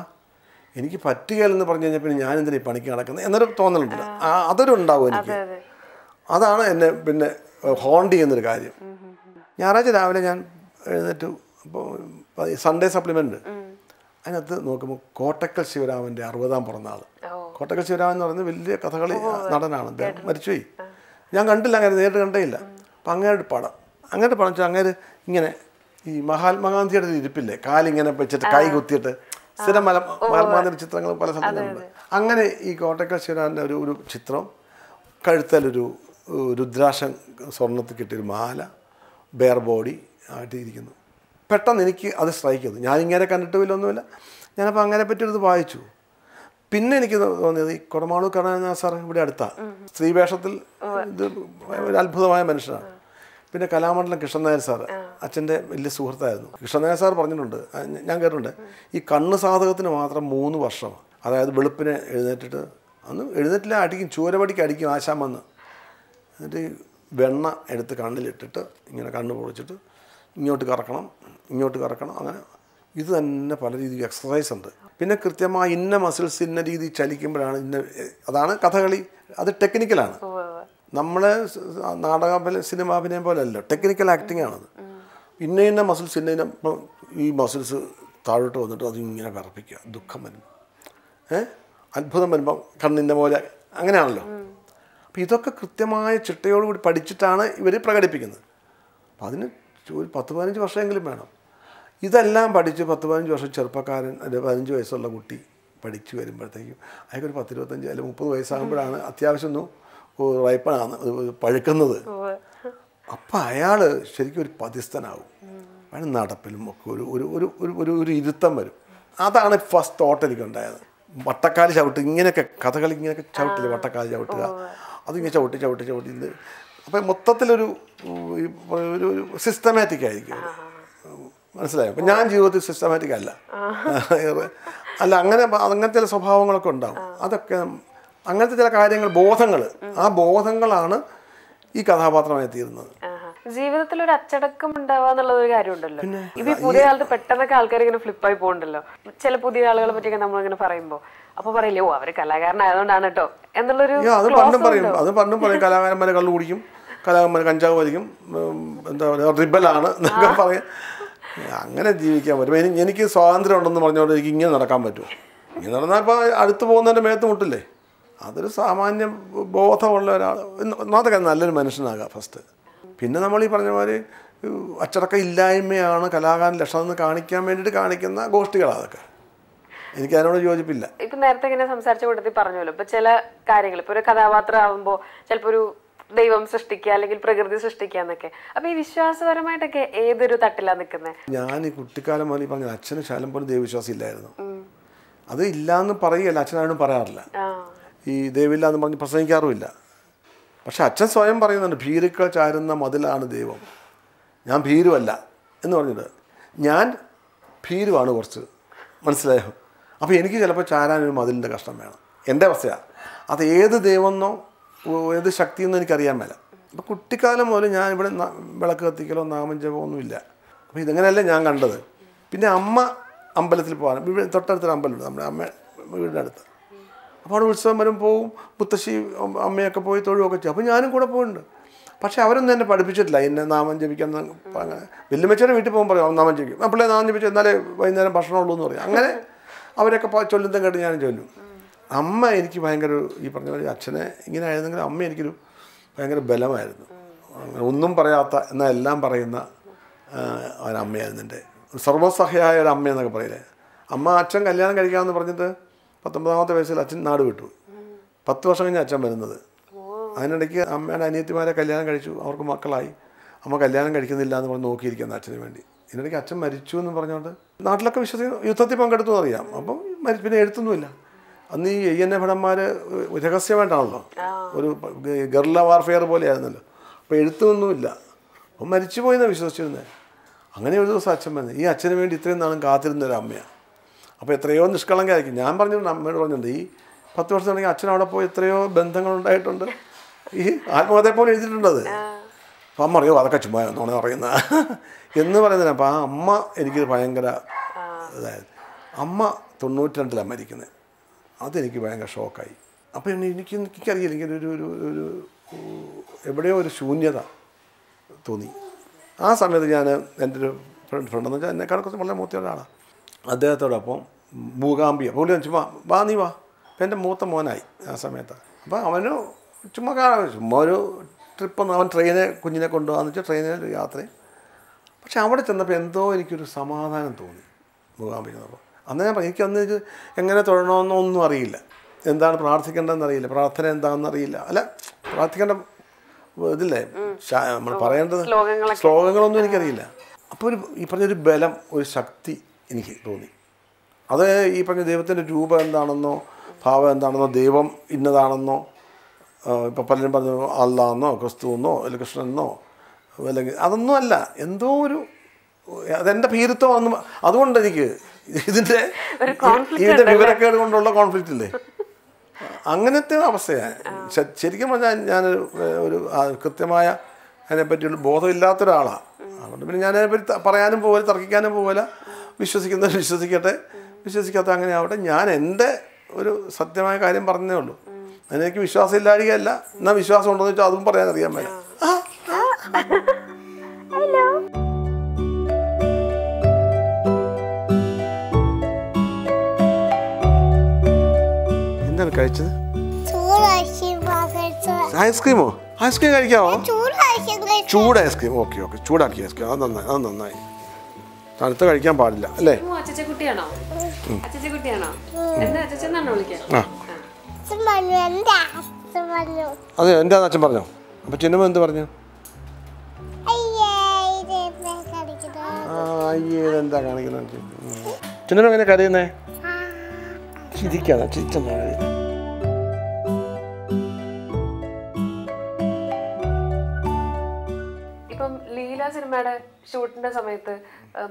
എനിക്ക് പറ്റുകയില്ലെന്ന് പറഞ്ഞു കഴിഞ്ഞാൽ പിന്നെ ഞാൻ എന്തിനാ ഈ പണിക്ക് നടക്കുന്നത് എന്നൊരു തോന്നലുണ്ട്. അതൊരു ഉണ്ടാവും എനിക്ക്. അതെ അതെ. അതാണ് എന്നെ പിന്നെ ഹോണ്ട് ചെയ്യുന്നൊരു കാര്യം. ഞായറാഴ്ച രാവിലെ ഞാൻ എഴുന്നേറ്റ് അപ്പോൾ സൺഡേ സപ്ലിമെന്റ് അതിനകത്ത് നോക്കുമ്പോൾ കോട്ടക്കൽ ശിവരാമന്റെ അറുപതാം പിറന്നാൾ കോട്ടക്കൽ ശിവരാമൻ എന്ന് പറയുന്നത് വലിയ കഥകളി നടനാണ്. അദ്ദേഹം മരിച്ചുപോയി. ഞാൻ കണ്ടില്ല അങ്ങനെ നേരിട്ട് കണ്ടേയില്ല. അപ്പം അങ്ങേരുടെ പടം. അങ്ങേരുടെ പടം വെച്ചാൽ അങ്ങേര് ഇങ്ങനെ ഈ മഹാത്മാഗാന്ധിയുടെ ഒരു ഇരിപ്പില്ലേ? കാലിങ്ങനെ വെച്ചിട്ട് കൈ കുത്തിയിട്ട് സ്ഥിരം മല മഹാത്മാഗാന്ധി ചിത്രങ്ങൾ പല സ്ഥലത്തുണ്ട്. അങ്ങനെ ഈ കോട്ടക്കൽ ശിവരാമന്റെ ഒരു ഒരു ചിത്രം കഴുത്തലൊരു രുദ്രാക്ഷം സ്വർണത്തിൽ കിട്ടിയൊരു മാല ബെയർ ബോഡി ആയിട്ട് ഇരിക്കുന്നു പെട്ടെന്ന് എനിക്ക് അത് സ്ട്രൈക്ക് ചെയ്തു. ഞാനിങ്ങനെ കണ്ടിട്ടുമില്ല ഒന്നുമില്ല ഞാനപ്പോൾ അങ്ങനെ പറ്റിയത് വായിച്ചു. പിന്നെ എനിക്ക് തോന്നിയത് ഈ കൊടമാളൂർ കരുണാനാഥ സാർ ഇവിടെ അടുത്താണ് സ്ത്രീ വേഷത്തിൽ ഇത് ഒരു അത്ഭുതമായ മനുഷ്യനാണ്. പിന്നെ കലാമണ്ഡലം കൃഷ്ണൻ നായർ സാർ അച്ഛന്റെ വലിയ സുഹൃത്തായിരുന്നു. കൃഷ്ണൻ നായർ സാർ പറഞ്ഞിട്ടുണ്ട്. ഞാൻ കേട്ടിട്ടുണ്ട്. ഈ കണ്ണ് സാധകത്തിന് മാത്രം മൂന്ന് വർഷം അതായത് വെളുപ്പിനെ എഴുന്നേറ്റിട്ട് അന്ന് എഴുന്നേറ്റില്ല അടിക്കും. ചൂരപടിക്ക് അടിക്കും ആശാൻ വന്ന്. എന്നിട്ട് വെണ്ണ എടുത്ത് കണ്ണിലിട്ടിട്ട് ഇങ്ങനെ കണ്ണ് പൊളിച്ചിട്ട് ഇങ്ങോട്ട് കറക്കണം ഇങ്ങോട്ട് കറക്കണം അങ്ങനെ. ഇത് തന്നെ പല രീതിയിൽ എക്സസൈസ് ഉണ്ട്. പിന്നെ കൃത്യമായി ഇന്ന മസിൽസ് ഇന്ന രീതി ചലിക്കുമ്പോഴാണ് ഇന്ന അതാണ് കഥകളി. അത് ടെക്നിക്കലാണ്. നമ്മളെ നാടക സിനിമ അഭിനയം പോലെ അല്ല ടെക്നിക്കൽ ആക്ടിംഗ് ആണത് ഇന്ന ഇന്ന മസിൽസ് ഇന്ന ഈ മസിൽസ് താഴോട്ട് വന്നിട്ട് അത് ഇങ്ങനെ വിറപ്പിക്കുക. ദുഃഖം വരുമ്പോൾ ഏഹ് അത്ഭുതം വരുമ്പം കണ്ണിന്റെ പോലെ അങ്ങനെയാണല്ലോ. അപ്പം ഇതൊക്കെ കൃത്യമായ ചിട്ടയോടുകൂടി പഠിച്ചിട്ടാണ് ഇവർ പ്രകടിപ്പിക്കുന്നത്. അപ്പം അതിന് ഒരു പത്ത് പതിനഞ്ച് വർഷമെങ്കിലും വേണം. ഇതെല്ലാം പഠിച്ച് പത്ത് പതിനഞ്ച് വർഷം ചെറുപ്പക്കാരൻ അല്ലെങ്കിൽ പതിനഞ്ച് വയസ്സുള്ള കുട്ടി പഠിച്ചു വരുമ്പോഴത്തേക്കും അയാൾക്ക് ഒരു പത്തിരുപത്തഞ്ച് അല്ലെങ്കിൽ മുപ്പത് വയസ്സാകുമ്പോഴാണ് അത്യാവശ്യം ഒന്നും റൈപ്പണാണ് പഴുക്കുന്നത്. അപ്പം അയാൾ ശരിക്കും ഒരു പതിസ്ഥനാവും. അയാൾ നടപ്പിലും ഒക്കെ ഒരു ഒരു ഒരു ഒരു ഒരു ഒരു ഇരുത്തം വരും. അതാണ് ഫസ്റ്റ് തോട്ട് എനിക്കുണ്ടായത് വട്ടക്കാലി ചവിട്ട് ഇങ്ങനെയൊക്കെ കഥകളി ഇങ്ങനെയൊക്കെ ചവിട്ടില്ല വട്ടക്കാലി ചവിട്ടുക. അതിങ്ങനെ ചവിട്ടി ചവിട്ടി ചവിട്ടി ഇത്. അപ്പം മൊത്തത്തിലൊരു ഒരു സിസ്റ്റമാറ്റിക് ആയിരിക്കും മനസ്സിലായോ? അപ്പം ഞാൻ ജീവിതത്തിൽ സിസ്റ്റമാറ്റിക് അല്ല. അല്ല അങ്ങനെ അങ്ങനത്തെ ചില സ്വഭാവങ്ങളൊക്കെ ഉണ്ടാവും. അതൊക്കെ അങ്ങനത്തെ ചില കാര്യങ്ങൾ ബോധങ്ങൾ. ആ ബോധങ്ങളാണ് ഈ കഥാപാത്രമായി തീരുന്നത്. ജീവിതത്തിൽ ഒരു അച്ചടക്കം ഉണ്ടാവുക എന്നുള്ളത് ഒരു കാര്യമുണ്ടല്ലോ ഇപ്പൊ പുതിയ കാലത്ത് പെട്ടെന്നൊക്കെ ആൾക്കാർ ഇങ്ങനെ ഫ്ലിപ്പായി പോകുന്നുണ്ടല്ലോ ചില പുതിയ ആളുകളെ പറ്റിയൊക്കെ നമ്മളിങ്ങനെ പറയുമ്പോ അപ്പൊ പറയില്ലേ ഓ അവർ കലാകാരനായതുകൊണ്ടാണ് കേട്ടോ എന്നുള്ളൊരു അത് പണ്ടും പറയും. അത് പണ്ടും പറയും കലാകാരന്മാരെ കള്ളു കുടിക്കും കലാകാരന്മാർ കഞ്ചാവ് വലിക്കും എന്താ പറയുക റിബലാണ് എന്നൊക്കെ പറയും. അങ്ങനെ ജീവിക്കാൻ പറ്റും. എനിക്ക് സ്വാതന്ത്ര്യം ഉണ്ടെന്ന് പറഞ്ഞുകൊണ്ട് എനിക്ക് ഇങ്ങനെ നടക്കാൻ പറ്റുമോ? ഇങ്ങനെ നടന്നാൽ ഇപ്പോൾ അടുത്ത് പോകുന്നതിന്റെ മേത്ത് മുട്ടില്ലേ? അതൊരു സാമാന്യ ബോധമുള്ള ഒരാൾ ഒന്നാമത്തെ നല്ലൊരു മനുഷ്യനാകാം ഫസ്റ്റ് പിന്നെ നമ്മൾ ഈ പറഞ്ഞ മാതിരി അച്ചടക്ക അച്ചടക്കം ഇല്ലായ്മയാണ് കലാകാരൻ ലക്ഷണം എന്ന് കാണിക്കാൻ വേണ്ടിയിട്ട് കാണിക്കുന്ന ഗോഷ്ഠികളാണ് അതൊക്കെ. എനിക്ക് അതിനോട് യോജിപ്പില്ല. ഇപ്പൊ നേരത്തെ ഇങ്ങനെ സംസാരിച്ച കൂട്ടത്തിൽ പറഞ്ഞല്ലോ ഇപ്പൊ ചില കാര്യങ്ങൾ ഇപ്പൊ ഒരു കഥാപാത്രം ആവുമ്പോ ചിലപ്പോ ഒരു ദൈവം സൃഷ്ടിക്കുക അല്ലെങ്കിൽ പ്രകൃതി സൃഷ്ടിക്കുക എന്നൊക്കെ. അപ്പൊ ഈ വിശ്വാസപരമായിട്ടൊക്കെ ഏതൊരു തട്ടിലാ നിൽക്കുന്നത് ഞാൻ ഈ കുട്ടിക്കാലം മുതൽ പറഞ്ഞു അച്ഛന് ശാലം പോലും ദൈവവിശ്വാസം ഇല്ലായിരുന്നു അത് ഇല്ലാന്ന് പറയുകയല്ല അച്ഛനാരും പറയാറില്ല. ഈ ദൈവമില്ല എന്ന് പറഞ്ഞ് പ്രസംഗിക്കാറുമില്ല. പക്ഷെ അച്ഛൻ സ്വയം പറയുന്നുണ്ട് ഭീരുക്കൾ ചാരുന്ന മതിലാണ് ദൈവം. ഞാൻ ഭീരുവല്ല. എന്ന് പറഞ്ഞിട്ട്. ഞാൻ ഭീരുവാണ് കുറച്ച്. മനസ്സിലായോ? അപ്പോൾ എനിക്ക് ചിലപ്പോൾ ചാരാനൊരു മതിലിന്റെ കഷ്ടം വേണം. എന്റെ അവസ്ഥയാണ് അത് ഏത് ദൈവമെന്നോ ഏത് ശക്തിയെന്നോ എനിക്കറിയാൻ മേല. അപ്പോൾ കുട്ടിക്കാലം മുതൽ ഞാൻ ഇവിടെ വിളക്ക് കത്തിക്കലോ നാമം ജപമോ ഒന്നുമില്ല. അപ്പോൾ ഇതങ്ങനെയല്ല ഞാൻ കണ്ടത്. പിന്നെ അമ്മ അമ്പലത്തിൽ പോകാൻ ഇവിടെ തൊട്ടടുത്തൊരു അമ്പലമുണ്ട് നമ്മുടെ അമ്മ വീടിന്റെ അടുത്ത് അപ്പോൾ അവിടെ ഉത്സവം വരും പോവും മുത്തശ്ശി അമ്മ- അമ്മയൊക്കെ പോയി തൊഴുവൊക്കെ ചെയ്യും. അപ്പോൾ ഞാനും കൂടെ പോകുന്നുണ്ട് പക്ഷേ അവരൊന്നും എന്നെ പഠിപ്പിച്ചിട്ടില്ല. എന്നെ നാമം ജപിക്കാൻ അങ്ങനെ. വെല്ലുമച്ചയുടെ വീട്ടിൽ പോകുമ്പോൾ പറയും നാമം ജപിക്കും. അപ്പോഴേ നാമം ജപിച്ചു എന്നാലേ വൈകുന്നേരം ഭക്ഷണമുള്ളൂ എന്ന് പറയും. അങ്ങനെ അവരൊക്കെ ചൊല്ലുന്നതും കേട്ട് ഞാനും ചൊല്ലും. അമ്മ എനിക്ക് ഭയങ്കര ഈ പറഞ്ഞ അച്ഛനെ ഇങ്ങനെ ആയിരുന്നെങ്കിൽ അമ്മ എനിക്കൊരു ഭയങ്കര ബലമായിരുന്നു. ഒന്നും പറയാത്ത എന്നാൽ എല്ലാം പറയുന്ന ഒരമ്മയായിരുന്നു എന്റെ. സർവസഹയായ ഒരു അമ്മ എന്നൊക്കെ പറയില്ലേ? അമ്മ അച്ഛൻ കല്യാണം കഴിക്കാമെന്ന് പറഞ്ഞിട്ട് പത്തൊമ്പതാമത്തെ വയസ്സിൽ അച്ഛൻ നാട് വിട്ടു. പത്ത് വർഷം കഴിഞ്ഞ് അച്ഛൻ വരുന്നത്. അതിനിടയ്ക്ക് അമ്മയുടെ അനിയത്തിമാരെ കല്യാണം കഴിച്ചു. അവർക്ക് മക്കളായി. അമ്മ കല്യാണം കഴിക്കുന്നില്ല എന്ന് പറഞ്ഞ് നോക്കിയിരിക്കുന്നു അച്ഛന് വേണ്ടി. ഇതിനിടയ്ക്ക് അച്ഛൻ മരിച്ചു എന്ന് പറഞ്ഞുകൊണ്ട് നാട്ടിലൊക്കെ വിശ്വസിക്കുന്നു യുദ്ധത്തിൽ പങ്കെടുത്തു അറിയാം. അപ്പം മരി പിന്നെ എഴുത്തൊന്നുമില്ല. അന്ന് ഈ എയ്യൻ എൻ എ ഭടന്മാർ രഹസ്യമായിട്ടാണല്ലോ ഒരു ഗർല വാർഫെയർ പോലെയായിരുന്നല്ലോ അപ്പോൾ എഴുത്തൊന്നുമില്ല. അപ്പം മരിച്ചു പോയെന്നാണ് വിശ്വസിച്ചിരുന്നത് അങ്ങനെ ഒരു ദിവസം അച്ഛൻ വന്നു ഈ അച്ഛന് വേണ്ടി ഇത്രയും നാളും കാത്തിരുന്ന ഒരു അമ്മയാണ് അപ്പോൾ എത്രയോ നിഷ്കളങ്കമായിരിക്കും ഞാൻ പറഞ്ഞിട്ടുണ്ട് അമ്മയോട് പറഞ്ഞിട്ടുണ്ട് ഈ പത്ത് വർഷമാണെങ്കിൽ അച്ഛൻ അവിടെ പോയി എത്രയോ ബന്ധങ്ങൾ ഉണ്ടായിട്ടുണ്ട്. ഈ ആത്മഹത്യ പോലെ എഴുതിയിട്ടുണ്ടത് അപ്പം അമ്മ അറിയോ അതൊക്കെ ചുമ്മാ എന്നാണ് പറയുന്ന. എന്ന് പറയുന്നതിന് അപ്പോൾ ആ അമ്മ എനിക്ക് ഭയങ്കര ഇതായത് അമ്മ തൊണ്ണൂറ്റി രണ്ടിലാണ് മരിക്കുന്നത് അതെനിക്ക് ഭയങ്കര ഷോക്കായി. അപ്പോൾ എനിക്ക് എനിക്കറിയില്ല. എനിക്കൊരു ഒരു ഒരു ഒരു എവിടെയോ ഒരു ശൂന്യത തോന്നി. ആ സമയത്ത് ഞാൻ എന്റെ ഒരു ഫ്രണ്ട് ഫ്രണ്ട് എന്ന് വെച്ചാൽ എന്നെക്കാൾ കുറച്ച് വളരെ മൂത്ത ഒരാളാണ് അദ്ദേഹത്തോടൊപ്പം മൂകാംബിയ പുള്ളി ചുമ്മാ വാ നീ വാ. അപ്പം എന്റെ മൂത്ത മോനായി ആ സമയത്ത്. അപ്പോൾ അവന് ചുമ്മാ ചുമ്മാ ഒരു ട്രിപ്പ് അവൻ ട്രെയിനെ കുഞ്ഞിനെ കൊണ്ടുപോകാന്ന് വെച്ചാൽ ട്രെയിനിൽ യാത്രയും പക്ഷെ അവിടെ ചെന്നപ്പോൾ എന്തോ എനിക്കൊരു സമാധാനം തോന്നി മൂകാംബിക ചെന്നപ്പോൾ അന്ന് ഞാൻ പറഞ്ഞു, എനിക്കന്ന് ഇത് എങ്ങനെ തൊഴണമെന്നൊന്നും അറിയില്ല. എന്താണ് പ്രാർത്ഥിക്കേണ്ടതെന്ന് അറിയില്ല പ്രാർത്ഥന എന്താണെന്ന് അറിയില്ല അല്ല പ്രാർത്ഥിക്കേണ്ട ഇതില്ലേ? നമ്മൾ പറയേണ്ടത്. ശ്ലോകങ്ങളൊന്നും എനിക്കറിയില്ല. അപ്പോൾ ഒരു ഈ പറഞ്ഞൊരു ബലം ഒരു ശക്തി എനിക്ക് തോന്നി. അത് ഈ പറഞ്ഞ ദൈവത്തിന്റെ രൂപം എന്താണെന്നോ ഭാവം എന്താണെന്നോ ദൈവം ഇന്നതാണെന്നോ ഇപ്പം പലരും പറഞ്ഞു അള്ളാന്നോ ക്രിസ്തുവെന്നോ അല്ലെങ്കിൽ കൃഷ്ണനെന്നോ അല്ലെങ്കിൽ അതൊന്നും അല്ല എന്തോ ഒരു അതെന്റെ ഭീരുത്വം ഒന്നും അതുകൊണ്ട് എനിക്ക് ഇതിന്റെ ഇതിന്റെ വിവരക്കേട് കൊണ്ടുള്ള കോൺഫ്ലിക്റ്റ് ഇല്ലേ? അങ്ങനത്തെ അവസ്ഥയാണ് ശരിക്കും പറഞ്ഞാൽ ഞാൻ ഒരു കൃത്യമായ അതിനെപ്പറ്റിയുള്ള ബോധമില്ലാത്ത ഒരാളാണ് അതുകൊണ്ട് പിന്നെ ഞാൻ അതിനെപ്പറ്റി പറയാനും പോകില്ല തർക്കിക്കാനും പോകില്ല വിശ്വസിക്കുന്നവർ വിശ്വസിക്കട്ടെ. വിശ്വസിക്കാത്ത അങ്ങനെ ആവട്ടെ ഞാൻ എന്റെ ഒരു സത്യമായ കാര്യം പറഞ്ഞതേ ഉള്ളൂ. അതിനെനിക്ക് വിശ്വാസം ഇല്ലാഴികയല്ല എന്നാൽ വിശ്വാസം ഉണ്ടോ എന്ന് വെച്ചാൽ അതും പറയാൻ അറിയാൻ മേല എന്താണ് കഴിച്ചത്? ഐസ്ക്രീമോ ഐസ്ക്രീം കഴിക്കാമോ ചൂട് ഐസ്ക്രീം ഓക്കെ ഓക്കെ ചൂടാക്കി ഐസ്ക്രീം അത് നന്നായി അത് നന്നായി. തണുത്ത് കഴിക്കാൻ പാടില്ല അല്ലേ? അതെ എന്റെ അച്ഛൻ പറഞ്ഞോ? അപ്പൊ ചിന്നമ്മ എന്ത് പറഞ്ഞു? അയ്യേ ഇതെന്താ കാണിക്കുന്നത് ചിന്നമ്മ എങ്ങനെ കരയുന്നേ? ചിരിക്കാണ്? ചിരിച്ചെന്നാണ് സിനിമയുടെ ഷൂട്ടിന്റെ സമയത്ത്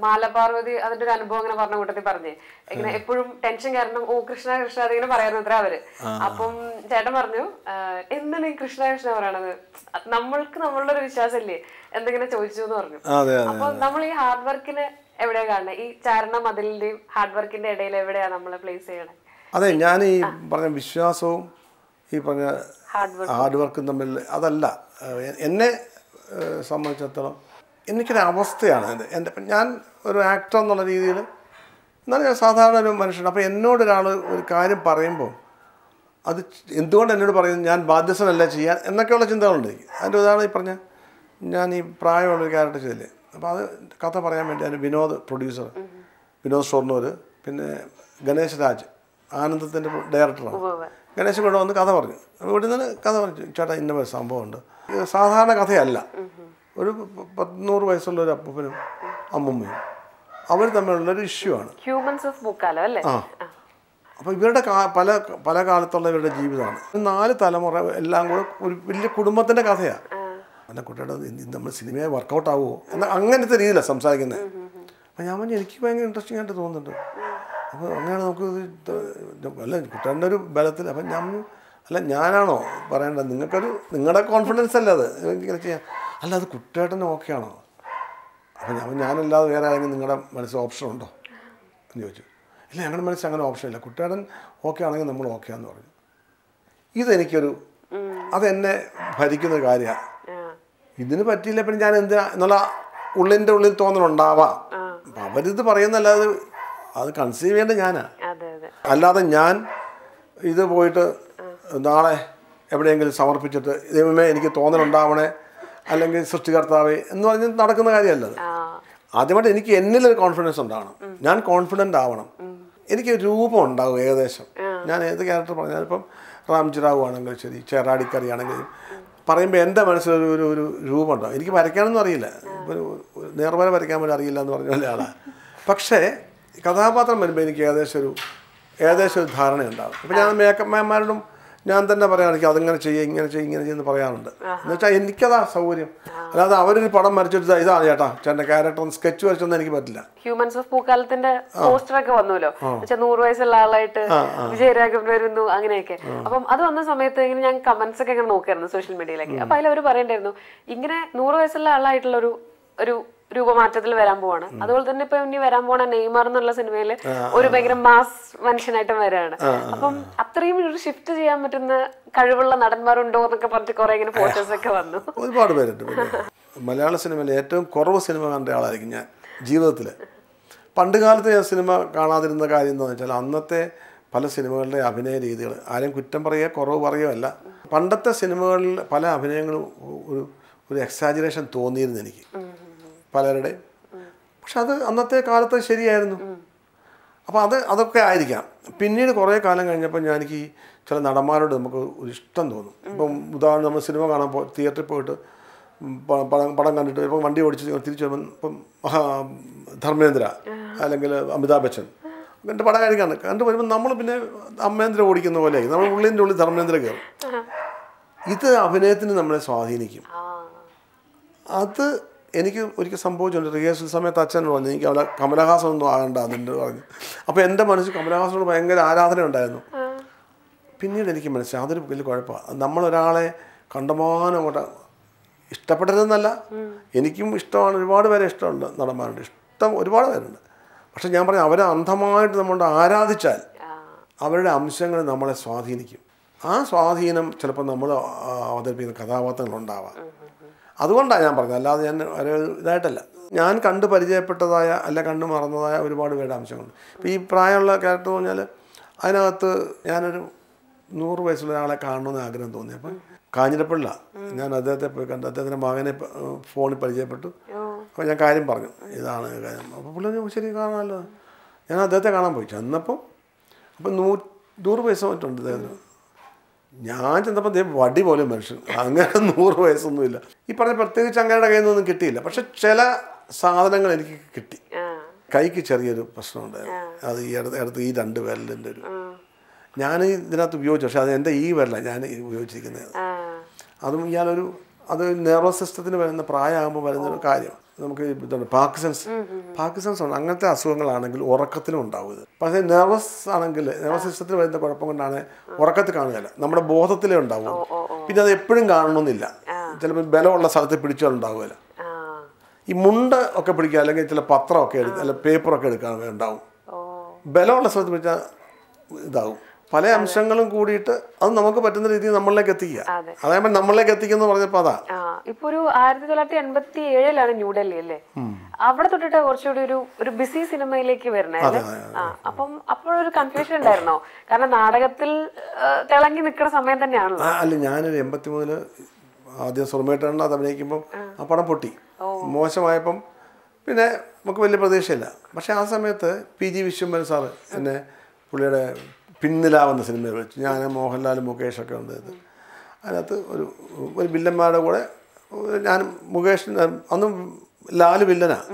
മാലപാർവതി അതിന്റെ ഒരു അനുഭവം അങ്ങനെ പറഞ്ഞ കൂട്ടത്തിൽ പറഞ്ഞേ. ഇങ്ങനെ എപ്പോഴും ടെൻഷൻ കാരണം ഓ കൃഷ്ണ കൃഷ്ണ അതിങ്ങനെ പറയുന്നു അത്ര അവർ അപ്പം ചേട്ടൻ പറഞ്ഞു എന്താണ് ഈ കൃഷ്ണ കൃഷ്ണ പറയണത്? നമ്മൾക്ക് നമ്മളുടെ ഒരു വിശ്വാസമില്ലേ? എന്തെങ്കിലും ചോദിച്ചു എന്ന് പറഞ്ഞു അപ്പൊ നമ്മൾ ഈ ഹാർഡ് വർക്കിന് എവിടെയാ കാണുന്നത് ഈ ചാരണ മതിലിന്റെയും ഹാർഡ് വർക്കിന്റെ ഇടയിൽ എവിടെയാ നമ്മൾ പ്ലേസ് ചെയ്യണേ? അതെ ഞാൻ ഈ പറഞ്ഞ വിശ്വാസവും ഈ പറഞ്ഞ ഹാർഡ് വർക്കും തമ്മിൽ അതല്ല. എന്നെ സംബന്ധിച്ചിടത്തോളം എനിക്കൊരു അവസ്ഥയാണ് എന്റെ ഞാൻ ഒരു ആക്ടർ എന്നുള്ള രീതിയിൽ എന്നാലും ഞാൻ സാധാരണ ഒരു മനുഷ്യനാണ്. അപ്പോൾ എന്നോട് ഒരാൾ ഒരു കാര്യം പറയുമ്പോൾ അത് എന്തുകൊണ്ട് എന്നോട് പറയുന്നു? ഞാൻ ബാധ്യസ്ഥനല്ല ചെയ്യാൻ എന്നൊക്കെയുള്ള ചിന്തകളുണ്ട്. അതിന്റെ ഉദാഹരണം ഈ പറഞ്ഞ ഞാൻ ഈ പ്രായമുള്ളൊരു ക്യാരക്ടർ ചെയ്തില്ലേ? അപ്പോൾ അത് കഥ പറയാൻ വേണ്ടി അതിന് വിനോദ് പ്രൊഡ്യൂസർ വിനോദ് ഷൊർണൂർ പിന്നെ ഗണേശ് രാജ് ആനന്ദത്തിന്റെ ഡയറക്ടറാണ് ഗണേശ് ഇവിടെ വന്ന് കഥ പറഞ്ഞു. ഇവിടെ നിന്ന് കഥ പറഞ്ഞു ചേട്ടാ ഇന്ന സംഭവമുണ്ട്. സാധാരണ കഥയല്ല. ഒരു പത്തുനൂറ് വയസ്സുള്ള ഒരു അപ്പൂപ്പനും അമ്മമ്മയും. അവർ തമ്മിലുള്ളൊരു ഇഷ്യൂ ആണ്. ആ. അപ്പോൾ ഇവരുടെ പല പല കാലത്തുള്ള ഇവരുടെ ജീവിതമാണ്. നാല് തലമുറ എല്ലാം കൂടെ ഒരു വലിയ കുടുംബത്തിന്റെ കഥയാണ് അല്ല കുട്ടിയുടെ നമ്മൾ സിനിമയെ വർക്കൗട്ട് ആവുമോ എന്നാൽ അങ്ങനത്തെ രീതിയിലാണ് സംസാരിക്കുന്നത് അപ്പം ഞാൻ പറഞ്ഞു എനിക്ക് ഭയങ്കര ഇൻട്രസ്റ്റിംഗ് ആയിട്ട് തോന്നുന്നുണ്ട്. അപ്പോൾ അങ്ങനെയാണ് നമുക്ക് അല്ല കുട്ടികളുടെ ഒരു ബലത്തിൽ അപ്പം ഞാൻ അല്ല ഞാനാണോ പറയേണ്ടത്? നിങ്ങൾക്കൊരു നിങ്ങളുടെ കോൺഫിഡൻസ് അല്ല അത്? ചെയ്യാൻ. അല്ല അത് കുട്ടിയേട്ടന് ഓക്കെ ആണോ? അപ്പം ഞാൻ ഞാനല്ലാതെ വേറെ ആരെങ്കിലും നിങ്ങളുടെ മനസ്സിൽ ഓപ്ഷൻ ഉണ്ടോ? എന്ന് ചോദിച്ചു. ഇല്ല ഞങ്ങളുടെ മനസ്സിൽ അങ്ങനെ ഓപ്ഷൻ ഇല്ല. കുട്ടിയേട്ടൻ ഓക്കെ ആണെങ്കിൽ നമ്മൾ ഓക്കെ എന്ന് പറഞ്ഞു. ഇതെനിക്കൊരു അതെന്നെ ഭരിക്കുന്ന കാര്യമാണ്. ഇതിന് പറ്റിയില്ല പിന്നെ ഞാൻ എന്തിനാ എന്നുള്ള ഉള്ളിന്റെ ഉള്ളിൽ തോന്നലുണ്ടാവാം അപ്പം അവരിത് പറയുന്നല്ലാതെ അത് കൺസീവ് ചെയ്യേണ്ടത് ഞാനാ. അല്ലാതെ ഞാൻ ഇത് പോയിട്ട് നാളെ എവിടെയെങ്കിലും സമർപ്പിച്ചിട്ട് ദൈവമേ എനിക്ക് തോന്നലുണ്ടാവണേ അല്ലെങ്കിൽ സൃഷ്ടികർത്താവേ എന്ന് പറഞ്ഞ് നടക്കുന്ന കാര്യമല്ല ആദ്യമായിട്ട് എനിക്ക് എന്നിലൊരു കോൺഫിഡൻസ് ഉണ്ടാവണം. ഞാൻ കോൺഫിഡന്റ് ആവണം. എനിക്ക് രൂപം ഉണ്ടാവും ഏകദേശം. ഞാൻ ഏത് ക്യാരക്ടർ പറഞ്ഞാൽ ഇപ്പം റാംജിറാവു ആണെങ്കിലും ശരി ചേറാടിക്കറി ആണെങ്കിലും പറയുമ്പോൾ എന്റെ മനസ്സിലൊരു ഒരു ഒരു രൂപം ഉണ്ടാവും. എനിക്ക് വരയ്ക്കാനൊന്നും അറിയില്ല. നേർവര വരയ്ക്കാൻ പോലും അറിയില്ല എന്ന് പറഞ്ഞ പോലെ ആളാണ് പക്ഷേ കഥാപാത്രം വരുമ്പോൾ എനിക്ക് ഏകദേശം ഒരു ഏകദേശം ഒരു ധാരണയുണ്ടാവും. ഇപ്പം ഞാൻ മേക്കപ്പ് മാൻമാരോടും ഞാൻ തന്നെ പറയാണെങ്കിൽ അതിങ്ങനെ ചെയ്യുക ഇങ്ങനെ ചെയ്യുക ഇങ്ങനെ ചെയ്യുന്ന പറയാറുണ്ട്. എന്ന് വെച്ചാൽ എനിക്കതാ സൗകര്യം. അല്ലാതെ അവരൊരു പടം വരച്ചിട്ട് "ദാ ഇതാണ് ചേട്ടാ. ചേട്ടന്റെ ക്യാരക്ടർ സ്കെച്ച് വരച്ചൊന്നും എനിക്ക് പറ്റില്ല. ഹ്യൂമൻസ് ഓഫ് പൂക്കാലത്തിന്റെ പോസ്റ്റർ ഒക്കെ വന്നല്ലോ നൂറ് വയസ്സുള്ള ആളായിട്ട് വിജയരാഘവൻ വരുന്നു അങ്ങനെയൊക്കെ. അപ്പം അത് വന്ന സമയത്ത് ഇങ്ങനെ ഞാൻ കമന്റ്സ് ഒക്കെ ഇങ്ങനെ നോക്കിയായിരുന്നു സോഷ്യൽ മീഡിയയിലേക്ക് അപ്പൊ അതിൽ അവർ പറയണ്ടായിരുന്നു ഇങ്ങനെ നൂറ് വയസ്സുള്ള ആളായിട്ടുള്ള ഒരു ഒരു രൂപമാറ്റത്തിൽ വരാൻ പോവാണ്. അതുപോലെ തന്നെ ഇപ്പൊ ഇനി വരാൻ പോണ നെയ്മർ എന്നുള്ള സിനിമയിൽ ഒരു ഭയങ്കര മാസ് മനുഷ്യനായിട്ടും വരാണ്. അപ്പം അത്രയും ഒരു ഷിഫ്റ്റ് ചെയ്യാൻ പറ്റുന്ന കഴിവുള്ള നടന്മാരുണ്ടോ എന്നൊക്കെ പറഞ്ഞിട്ട് കുറെ ഇങ്ങനെ ഫോട്ടോസ് ഒക്കെ വന്നു. ഒരുപാട് പേരുണ്ട് മലയാള സിനിമയിൽ ഏറ്റവും കുറവ് സിനിമ കണ്ട ആളായിരിക്കും ഞാൻ ജീവിതത്തിൽ പണ്ട് കാലത്ത് ഞാൻ സിനിമ കാണാതിരുന്ന കാര്യം എന്താണെന്ന് വെച്ചാൽ അന്നത്തെ പല സിനിമകളുടെ അഭിനയ രീതികൾ ആരെയും കുറ്റം പറയുക കുറവ് പറയുകയല്ല പണ്ടത്തെ സിനിമകളിൽ പല അഭിനയങ്ങളും ഒരു ഒരു എക്സാജുറേഷൻ തോന്നിയിരുന്നു എനിക്ക്. പലരുടെയും പക്ഷെ അത് അന്നത്തെ കാലത്ത് ശരിയായിരുന്നു. അപ്പോൾ അത് അതൊക്കെ ആയിരിക്കാം. പിന്നീട് കുറേ കാലം കഴിഞ്ഞപ്പോൾ ഞാൻ എനിക്ക് ചില നടന്മാരോട് നമുക്ക് ഒരു ഇഷ്ടം തോന്നും ഇപ്പം ഉദാഹരണം നമ്മൾ സിനിമ കാണാൻ പോ തിയേറ്ററിൽ പോയിട്ട് പടം പടം കണ്ടിട്ട് ഇപ്പം വണ്ടി ഓടിച്ച് തിരിച്ചു വരുമ്പം ഇപ്പം ധർമ്മേന്ദ്ര അല്ലെങ്കിൽ അമിതാഭ് ബച്ചൻ എന്റെ പടം കഴിക്കാണ് കണ്ടു വരുമ്പോൾ നമ്മൾ പിന്നെ അമ്മേന്ദ്ര ഓടിക്കുന്ന പോലെ നമ്മൾ ഉള്ളിന്റെ ഉള്ളിൽ ധർമ്മേന്ദ്ര കയറും. ഇത് അഭിനയത്തിന് നമ്മളെ സ്വാധീനിക്കും. അത് എനിക്ക് ഒരിക്കൽ സംഭവിച്ചിട്ടുണ്ട്. റിഹേഴ്സൽ സമയത്ത് അച്ഛൻ പറഞ്ഞു എനിക്ക് അവിടെ കമലഹാസൻ ഒന്നും ആകണ്ട എന്നുണ്ട് പറഞ്ഞു. അപ്പോൾ എന്റെ മനസ്സിൽ കമലഹാസനോട് ഭയങ്കര ആരാധന ഉണ്ടായിരുന്നു. പിന്നീട് എനിക്ക് മനസ്സിലായി അതൊരു വലിയ കുഴപ്പമാണ് നമ്മളൊരാളെ കണ്ടമാനം അങ്ങോട്ട് ഇഷ്ടപ്പെടരുതെന്നല്ല. എനിക്കും ഇഷ്ടമാണ് ഒരുപാട് പേരെ ഇഷ്ടമുണ്ട് നടന്മാരുണ്ട്. ഇഷ്ടം ഒരുപാട് പേരുണ്ട്. പക്ഷെ ഞാൻ പറഞ്ഞു അവരെ അന്ധമായിട്ട് നമ്മളുടെ ആരാധിച്ചാൽ അവരുടെ അംശങ്ങൾ നമ്മളെ സ്വാധീനിക്കും. ആ സ്വാധീനം ചിലപ്പോൾ നമ്മൾ അവതരിപ്പിക്കുന്ന കഥാപാത്രങ്ങളുണ്ടാവാം അതുകൊണ്ടാണ് ഞാൻ പറഞ്ഞത്. അല്ലാതെ ഞാൻ ഒരു ഇതായിട്ടല്ല. ഞാൻ കണ്ട് പരിചയപ്പെട്ടതായ അല്ല കണ്ടു മറന്നതായ ഒരുപാട് പേരുടെ അംശങ്ങളുണ്ട്. ഇപ്പോൾ ഈ പ്രായമുള്ള ക്യാരക്ടർ പറഞ്ഞാൽ അതിനകത്ത് ഞാനൊരു നൂറ് വയസ്സുള്ള ഒരാളെ കാണണമെന്ന് ആഗ്രഹം തോന്നി. അപ്പം കാഞ്ഞിരപ്പിള്ള ഞാൻ അദ്ദേഹത്തെ പോയി കണ്ട് അദ്ദേഹത്തിന്റെ മകനെ ഫോണിൽ പരിചയപ്പെട്ടു. അപ്പോൾ ഞാൻ കാര്യം പറഞ്ഞു. ഇതാണ് കാര്യം. അപ്പോൾ പുള്ളി ശരി കാണാമല്ലോ ഞാൻ അദ്ദേഹത്തെ കാണാൻ പോയി. ചെന്നപ്പം അപ്പം നൂ നൂറ് പൈസ മറ്റുണ്ട് അദ്ദേഹത്തിന്. ഞാൻ ചെന്നപ്പോൾ ദേ വടി പോലെ മനുഷ്യൻ. അങ്ങനെ നൂറ് വയസ്സൊന്നുമില്ല. ഈ പറഞ്ഞ പ്രത്യേകിച്ച് അങ്ങയുടെ കയ്യിൽ നിന്നൊന്നും കിട്ടിയില്ല. പക്ഷെ ചില സാധനങ്ങൾ എനിക്ക് കിട്ടി. കൈക്ക് ചെറിയൊരു പ്രശ്നം ഉണ്ടായിരുന്നു അത് ഈ അടുത്ത് അടുത്ത് ഈ രണ്ട് വിരലിന്റെ ഒരു. ഞാൻ ഇതിനകത്ത് ഉപയോഗിച്ചു. പക്ഷെ അത് എന്റെ ഈ വിരല ഞാൻ ഉപയോഗിച്ചിരിക്കുന്നത്. അതും ഇയാളൊരു അത് നെർവസ് സിസ്റ്റത്തിന് വരുന്ന പ്രായമാകുമ്പോൾ വരുന്നൊരു കാര്യമാണ് കാര്യം. നമുക്ക് ഇതാണ് പാർക്കിസൺസ് പാർക്കിസൺസ് ഉണ്ട്. അങ്ങനത്തെ അസുഖങ്ങളാണെങ്കിൽ ഉറക്കത്തിലും ഉണ്ടാവുന്നത് പക്ഷേ നെർവസ് ആണെങ്കിൽ നെർവസ് സിസ്റ്റത്തിൽ വരുന്ന കുഴപ്പം കൊണ്ടാണ് ഉറക്കത്തിൽ കാണുകയില്ല. നമ്മുടെ ബോധത്തിലേ ഉണ്ടാവും പിന്നെ അത് എപ്പോഴും കാണണമെന്നില്ല. ചിലപ്പോൾ ബലമുള്ള സ്ഥലത്ത് പിടിച്ചാൽ ഉണ്ടാവുകയില്ല. ഈ മുണ്ട ഒക്കെ പിടിക്കുക അല്ലെങ്കിൽ ചില പത്രമൊക്കെ എടുക്കുക അല്ലെങ്കിൽ പേപ്പറൊക്കെ എടുക്കാൻ ഉണ്ടാവും. ബലമുള്ള സ്ഥലത്ത് പിടിച്ചാൽ ഇതാവും. പല അംശങ്ങളും കൂടിയിട്ട് അത് നമുക്ക് പറ്റുന്ന രീതിയിൽ നമ്മളിലേക്ക് എത്തിക്കുക. അതെ. അതായത് നമ്മളിലേക്ക് എത്തിക്കുന്ന പറഞ്ഞപ്പോ അതാ. ഇപ്പൊ ഒരു ആയിരത്തി തൊള്ളായിരത്തി എൺപത്തി ഏഴിലാണ് ന്യൂഡൽഹി അല്ലേ അവിടെ തൊട്ടിട്ട് കുറച്ചുകൂടി ഒരു ഒരു ബിസി സിനിമയിലേക്ക് വരണേ അപ്പം അപ്പോഴൊരു കൺഫ്യൂഷൻ ഉണ്ടായിരുന്നോ? കാരണം നാടകത്തിൽ തിളങ്ങി നിൽക്കുന്ന സമയം തന്നെയാണല്ലോ. അല്ല ഞാനൊരു എൺപത്തി മൂന്നിൽ ആദ്യം സുറമേട്ടാണ് അത് അഭിനയിക്കുമ്പോൾ ആ പടം പൊട്ടി. മോശമായപ്പം പിന്നെ നമുക്ക് വലിയ പ്രതീക്ഷയില്ല. പക്ഷെ ആ സമയത്ത് പി ജി വിശ്വംഭരൻ സാറ് എന്നെ പുള്ളിയുടെ പിന്നിലാവുന്ന സിനിമകൾ വെച്ച് ഞാൻ മോഹൻലാൽ മുകേഷൊക്കെ ഉണ്ട് ഇത്. അതിനകത്ത് ഒരു ഒരു വില്ലന്മാരുടെ കൂടെ ഞാൻ മുകേഷ് അന്നും ലാൽ വില്ലനാണ്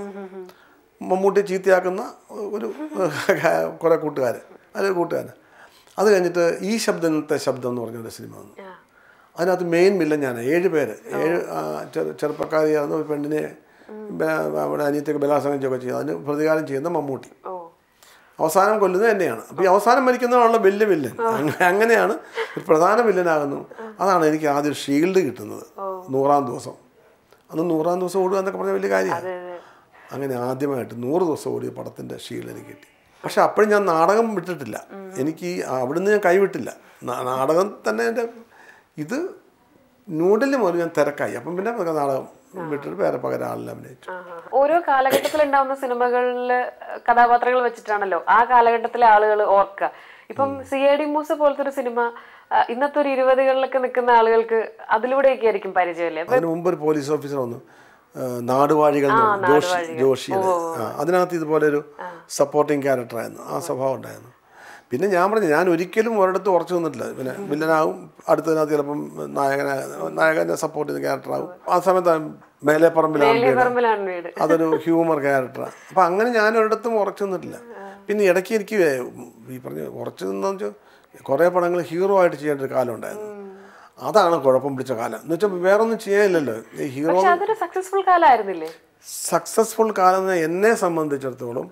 മമ്മൂട്ടി ചീത്തയാക്കുന്ന ഒരു കുറേ കൂട്ടുകാർ അതിൽ കൂട്ടുകാരൻ അത് കഴിഞ്ഞിട്ട് ഈ ശബ്ദത്തെ ശബ്ദം എന്ന് പറഞ്ഞൊരു സിനിമ വന്നു. അതിനകത്ത് മെയിൻ വില്ലൻ ഞാൻ ഏഴ് പേര്. ഏഴ് ആ, ചെറു- ചെറുപ്പക്കാരിയാകുന്ന ഒരു പെണ്ണിനെ അവിടെ അനിയത്തൊക്കെ ബലാത്സംഗം ചെയ്യുക ചെയ്തു അതിന് പ്രതികാരം ചെയ്യുന്ന മമ്മൂട്ടി. അവസാനം കൊല്ലുന്നത് തന്നെയാണ് അപ്പോൾ ഈ അവസാനം മരിക്കുന്നതാണല്ലോ വലിയ വില്ലൻ അങ്ങനെയാണ് ഒരു പ്രധാന വില്ലനാകുന്നു അതാണ് എനിക്ക് ആദ്യം ഷീൽഡ് കിട്ടുന്നത്. നൂറാം ദിവസം. അന്ന് നൂറാം ദിവസം ഓടുക എന്നൊക്കെ പറഞ്ഞ വലിയ കാര്യമാണ്. അങ്ങനെ ആദ്യമായിട്ട് നൂറ് ദിവസം ഓടിയ പടത്തിന്റെ ഷീൽഡ് എനിക്ക് കിട്ടി. പക്ഷെ അപ്പോഴും ഞാൻ നാടകം വിട്ടിട്ടില്ല. എനിക്ക് അവിടുന്ന് ഞാൻ കൈവിട്ടില്ല. നാടകം തന്നെ എന്റെ ഇത് ന്യൂഡൽഹി മുതൽ ഞാൻ തിരക്കായി. അപ്പം പിന്നെ നാടകം വിട്ടിട്ട് വേറെ പകരം ആളിനെ അഭിനയിച്ചു ഓരോ കാലഘട്ടത്തിൽ ഉണ്ടാവുന്ന സിനിമകളിലെ കഥാപാത്രങ്ങൾ വെച്ചിട്ടാണല്ലോ ആ കാലഘട്ടത്തിലെ ആളുകൾ ഓർക്കുക ഇപ്പം സി ഐ ഡി മൂസ പോലത്തെ ഒരു സിനിമ ഇന്നത്തെ ഒരു ഇരുപതുകളിലൊക്കെ നിൽക്കുന്ന ആളുകൾക്ക് അതിലൂടെയൊക്കെ ആയിരിക്കും പരിചയമല്ലേ? അതിന് മുമ്പ് ഒരു പോലീസ് ഓഫീസർ വന്നു. നാടുവാഴികൾ ജോഷി ജോഷി അതിനകത്ത് ഇതുപോലെ ഒരു സപ്പോർട്ടിങ് ക്യാരക്ടറായിരുന്നു ആ സ്വഭാവം ഉണ്ടായിരുന്നു. പിന്നെ ഞാൻ പറഞ്ഞു ഞാൻ ഒരിക്കലും ഒരിടത്ത് ഉറച്ചു നിന്നിട്ടില്ല. പിന്നെ വില്ലനാകും അടുത്തതിനകത്ത് ചിലപ്പം നായകനെ നായകനെ സപ്പോർട്ട് ചെയ്യുന്ന ക്യാരക്ടറാകും ആ സമയത്ത് മേലെ പറമ്പിലാണ് വീട്. പറമ്പിലാണ് വീട്. <laughs> അതൊരു ഹ്യൂമർ ക്യാരക്ടറാണ് അപ്പം അങ്ങനെ ഞാൻ ഒരിടത്തും ഉറച്ചു നിന്നിട്ടില്ല. പിന്നെ ഇടയ്ക്ക് എനിക്ക് ഈ പറഞ്ഞ ഉറച്ചു നിന്നെന്ന് വെച്ചാൽ കുറേ പടങ്ങൾ ഹീറോ ആയിട്ട് ചെയ്യേണ്ട ഒരു കാലം ഉണ്ടായിരുന്നു. അതാണ് കുഴപ്പം പിടിച്ച കാലം. എന്ന് വെച്ചാൽ വേറൊന്നും ചെയ്യാനില്ലല്ലോ ഈ ഹീറോ സക്സസ്ഫുൾ കാലമായിരുന്നില്ലേ? സക്സസ്ഫുൾ കാലം എന്നെ സംബന്ധിച്ചിടത്തോളം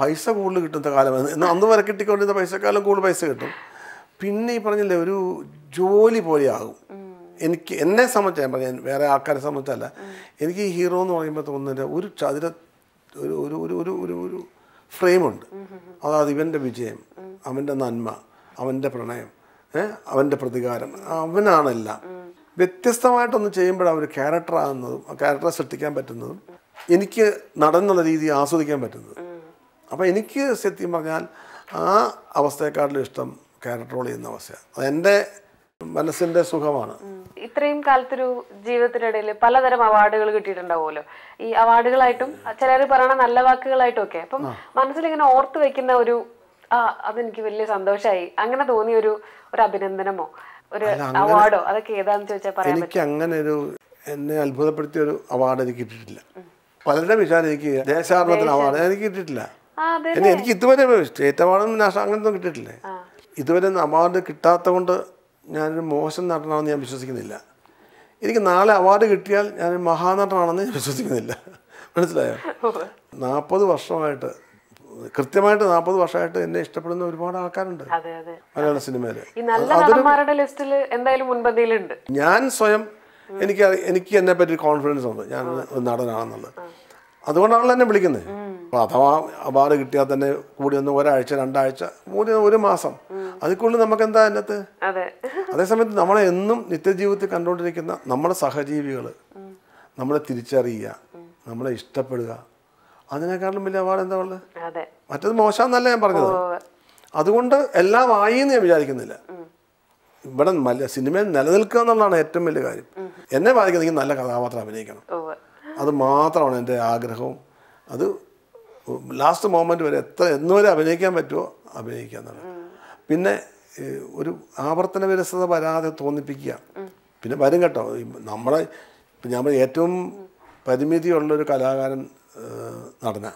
പൈസ കൂടുതൽ കിട്ടുന്ന കാലം. എന്ന് അന്ന് വരെ കിട്ടിക്കൊണ്ടിരുന്ന പൈസക്കാലം കൂടുതൽ പൈസ കിട്ടും. പിന്നെ ഈ പറഞ്ഞില്ലേ ഒരു ജോലി പോലെയാകും എനിക്ക് എന്നെ സംബന്ധിച്ച് ഞാൻ പറഞ്ഞ വേറെ ആൾക്കാരെ സംബന്ധിച്ചല്ല എനിക്ക് ഈ ഹീറോ എന്ന് പറയുമ്പോൾ തോന്നുന്നില്ല ഒരു ചതുര ഒരു ഒരു ഒരു ഒരു ഒരു ഒരു ഫ്രെയിമുണ്ട്. അതായത് ഇവന്റെ വിജയം അവന്റെ നന്മ അവന്റെ പ്രണയം? അവന്റെ പ്രതികാരം അവനാണെല്ലാം. വ്യത്യസ്തമായിട്ടൊന്ന് ചെയ്യുമ്പോഴാണ് ഒരു ക്യാരക്ടർ ആകുന്നതും ആ ക്യാരക്ടറെ സൃഷ്ടിക്കാൻ പറ്റുന്നതും എനിക്ക് നടന്നുള്ള രീതി ആസ്വദിക്കാൻ പറ്റുന്നത്. അപ്പോൾ എനിക്ക് സത്യം പറഞ്ഞാൽ ആ അവസ്ഥയെക്കാട്ടിലും ഇഷ്ടം ക്യാരക്ടർ റോൾ ചെയ്യുന്ന അവസ്ഥയാണ്. അത് എന്റെ മനസ്സിന്റെ സുഖമാണ്. ഇത്രയും കാലത്തൊരു ജീവിതത്തിനിടയിൽ പലതരം അവാർഡുകൾ കിട്ടിയിട്ടുണ്ടാവുമല്ലോ. ഈ അവാർഡുകളായിട്ടും ചിലർ പറയണ നല്ല വാക്കുകളായിട്ടും ഒക്കെ. അപ്പം മനസ്സിൽ ഇങ്ങനെ ഓർത്ത് വെക്കുന്ന ഒരു ആ അതെനിക്ക് വലിയ സന്തോഷമായി അങ്ങനെ തോന്നിയ ഒരു ഒരു അഭിനന്ദനമോ ഒരു അവാർഡോ? അതൊക്കെ ഏതാന്ന് ചോദിച്ചാൽ പറയാൻ എനിക്ക് അങ്ങനെ ഒരു എന്നെ അത്ഭുതപ്പെടുത്തിയ ഒരു അവാർഡ് എനിക്ക് കിട്ടിയിട്ടില്ല. പലരുടെ വിചാരം എനിക്ക് ദേശാടനത്തിന് അവാർഡ് എനിക്ക് കിട്ടിയിട്ടില്ല. എനിക്ക് ഇതുവരെ സ്റ്റേറ്റ് അവാർഡും നാഷണൽ അങ്ങനത്തെ കിട്ടിയിട്ടില്ലേ. ഇതുവരെ അവാർഡ് കിട്ടാത്ത കൊണ്ട് ഞാനൊരു മോശം നടനാണെന്ന് ഞാൻ വിശ്വസിക്കുന്നില്ല. എനിക്ക് നാളെ അവാർഡ് കിട്ടിയാൽ ഞാൻ മഹാനടനാണെന്ന് ഞാൻ വിശ്വസിക്കുന്നില്ല. <laughs> മനസ്സിലായോ? നാൽപ്പത് വർഷമായിട്ട് കൃത്യമായിട്ട് നാൽപ്പത് വർഷമായിട്ട് എന്നെ ഇഷ്ടപ്പെടുന്ന ഒരുപാട് ആൾക്കാരുണ്ട് മലയാള സിനിമയിൽ. എന്തായാലും ഞാൻ സ്വയം എനിക്ക് എനിക്ക് എന്നെ പറ്റി കോൺഫിഡൻസ് ഉണ്ട്. ഞാൻ നടനാണെന്നുള്ളത്. അതുകൊണ്ടാണല്ലോ എന്നെ വിളിക്കുന്നത്. അപ്പോൾ അഥവാ അവാർഡ് കിട്ടിയാൽ തന്നെ കൂടി ഒന്ന് ഒരാഴ്ച രണ്ടാഴ്ച മൂന്ന് ഒരു മാസം. അതിക്കുള്ളിൽ നമുക്ക് എന്താ അതിനകത്ത്? അതേസമയത്ത് നമ്മളെ എന്നും നിത്യജീവിതത്തിൽ കണ്ടുകൊണ്ടിരിക്കുന്ന നമ്മുടെ സഹജീവികൾ നമ്മളെ തിരിച്ചറിയുക നമ്മളെ ഇഷ്ടപ്പെടുക. അതിനേക്കാളും വലിയ അവാർഡ് എന്താ ഉള്ളത്? മറ്റത് മോശമെന്നല്ല ഞാൻ പറഞ്ഞത്. അതുകൊണ്ട് എല്ലാം ആയി എന്ന് ഞാൻ വിചാരിക്കുന്നില്ല. ഇവിടെ മല സിനിമയിൽ നിലനിൽക്കുക എന്നുള്ളതാണ് ഏറ്റവും വലിയ കാര്യം. എന്നെ ബാധിക്കുന്ന എനിക്ക് നല്ല കഥാപാത്രം അഭിനയിക്കണം. അത് മാത്രമാണ് എന്റെ ആഗ്രഹവും. അത് ലാസ്റ്റ് മോമെന്റ് വരെ എത്ര എന്നുവരെ അഭിനയിക്കാൻ പറ്റുമോ? അഭിനയിക്കുക എന്നുള്ളത് പിന്നെ ഒരു ആവർത്തന വിരസത വരാതെ തോന്നിപ്പിക്കുക. പിന്നെ വരും കേട്ടോ. നമ്മളെ ഇപ്പം ഞാൻ ഏറ്റവും പരിമിതിയുള്ളൊരു കലാകാരൻ നടന.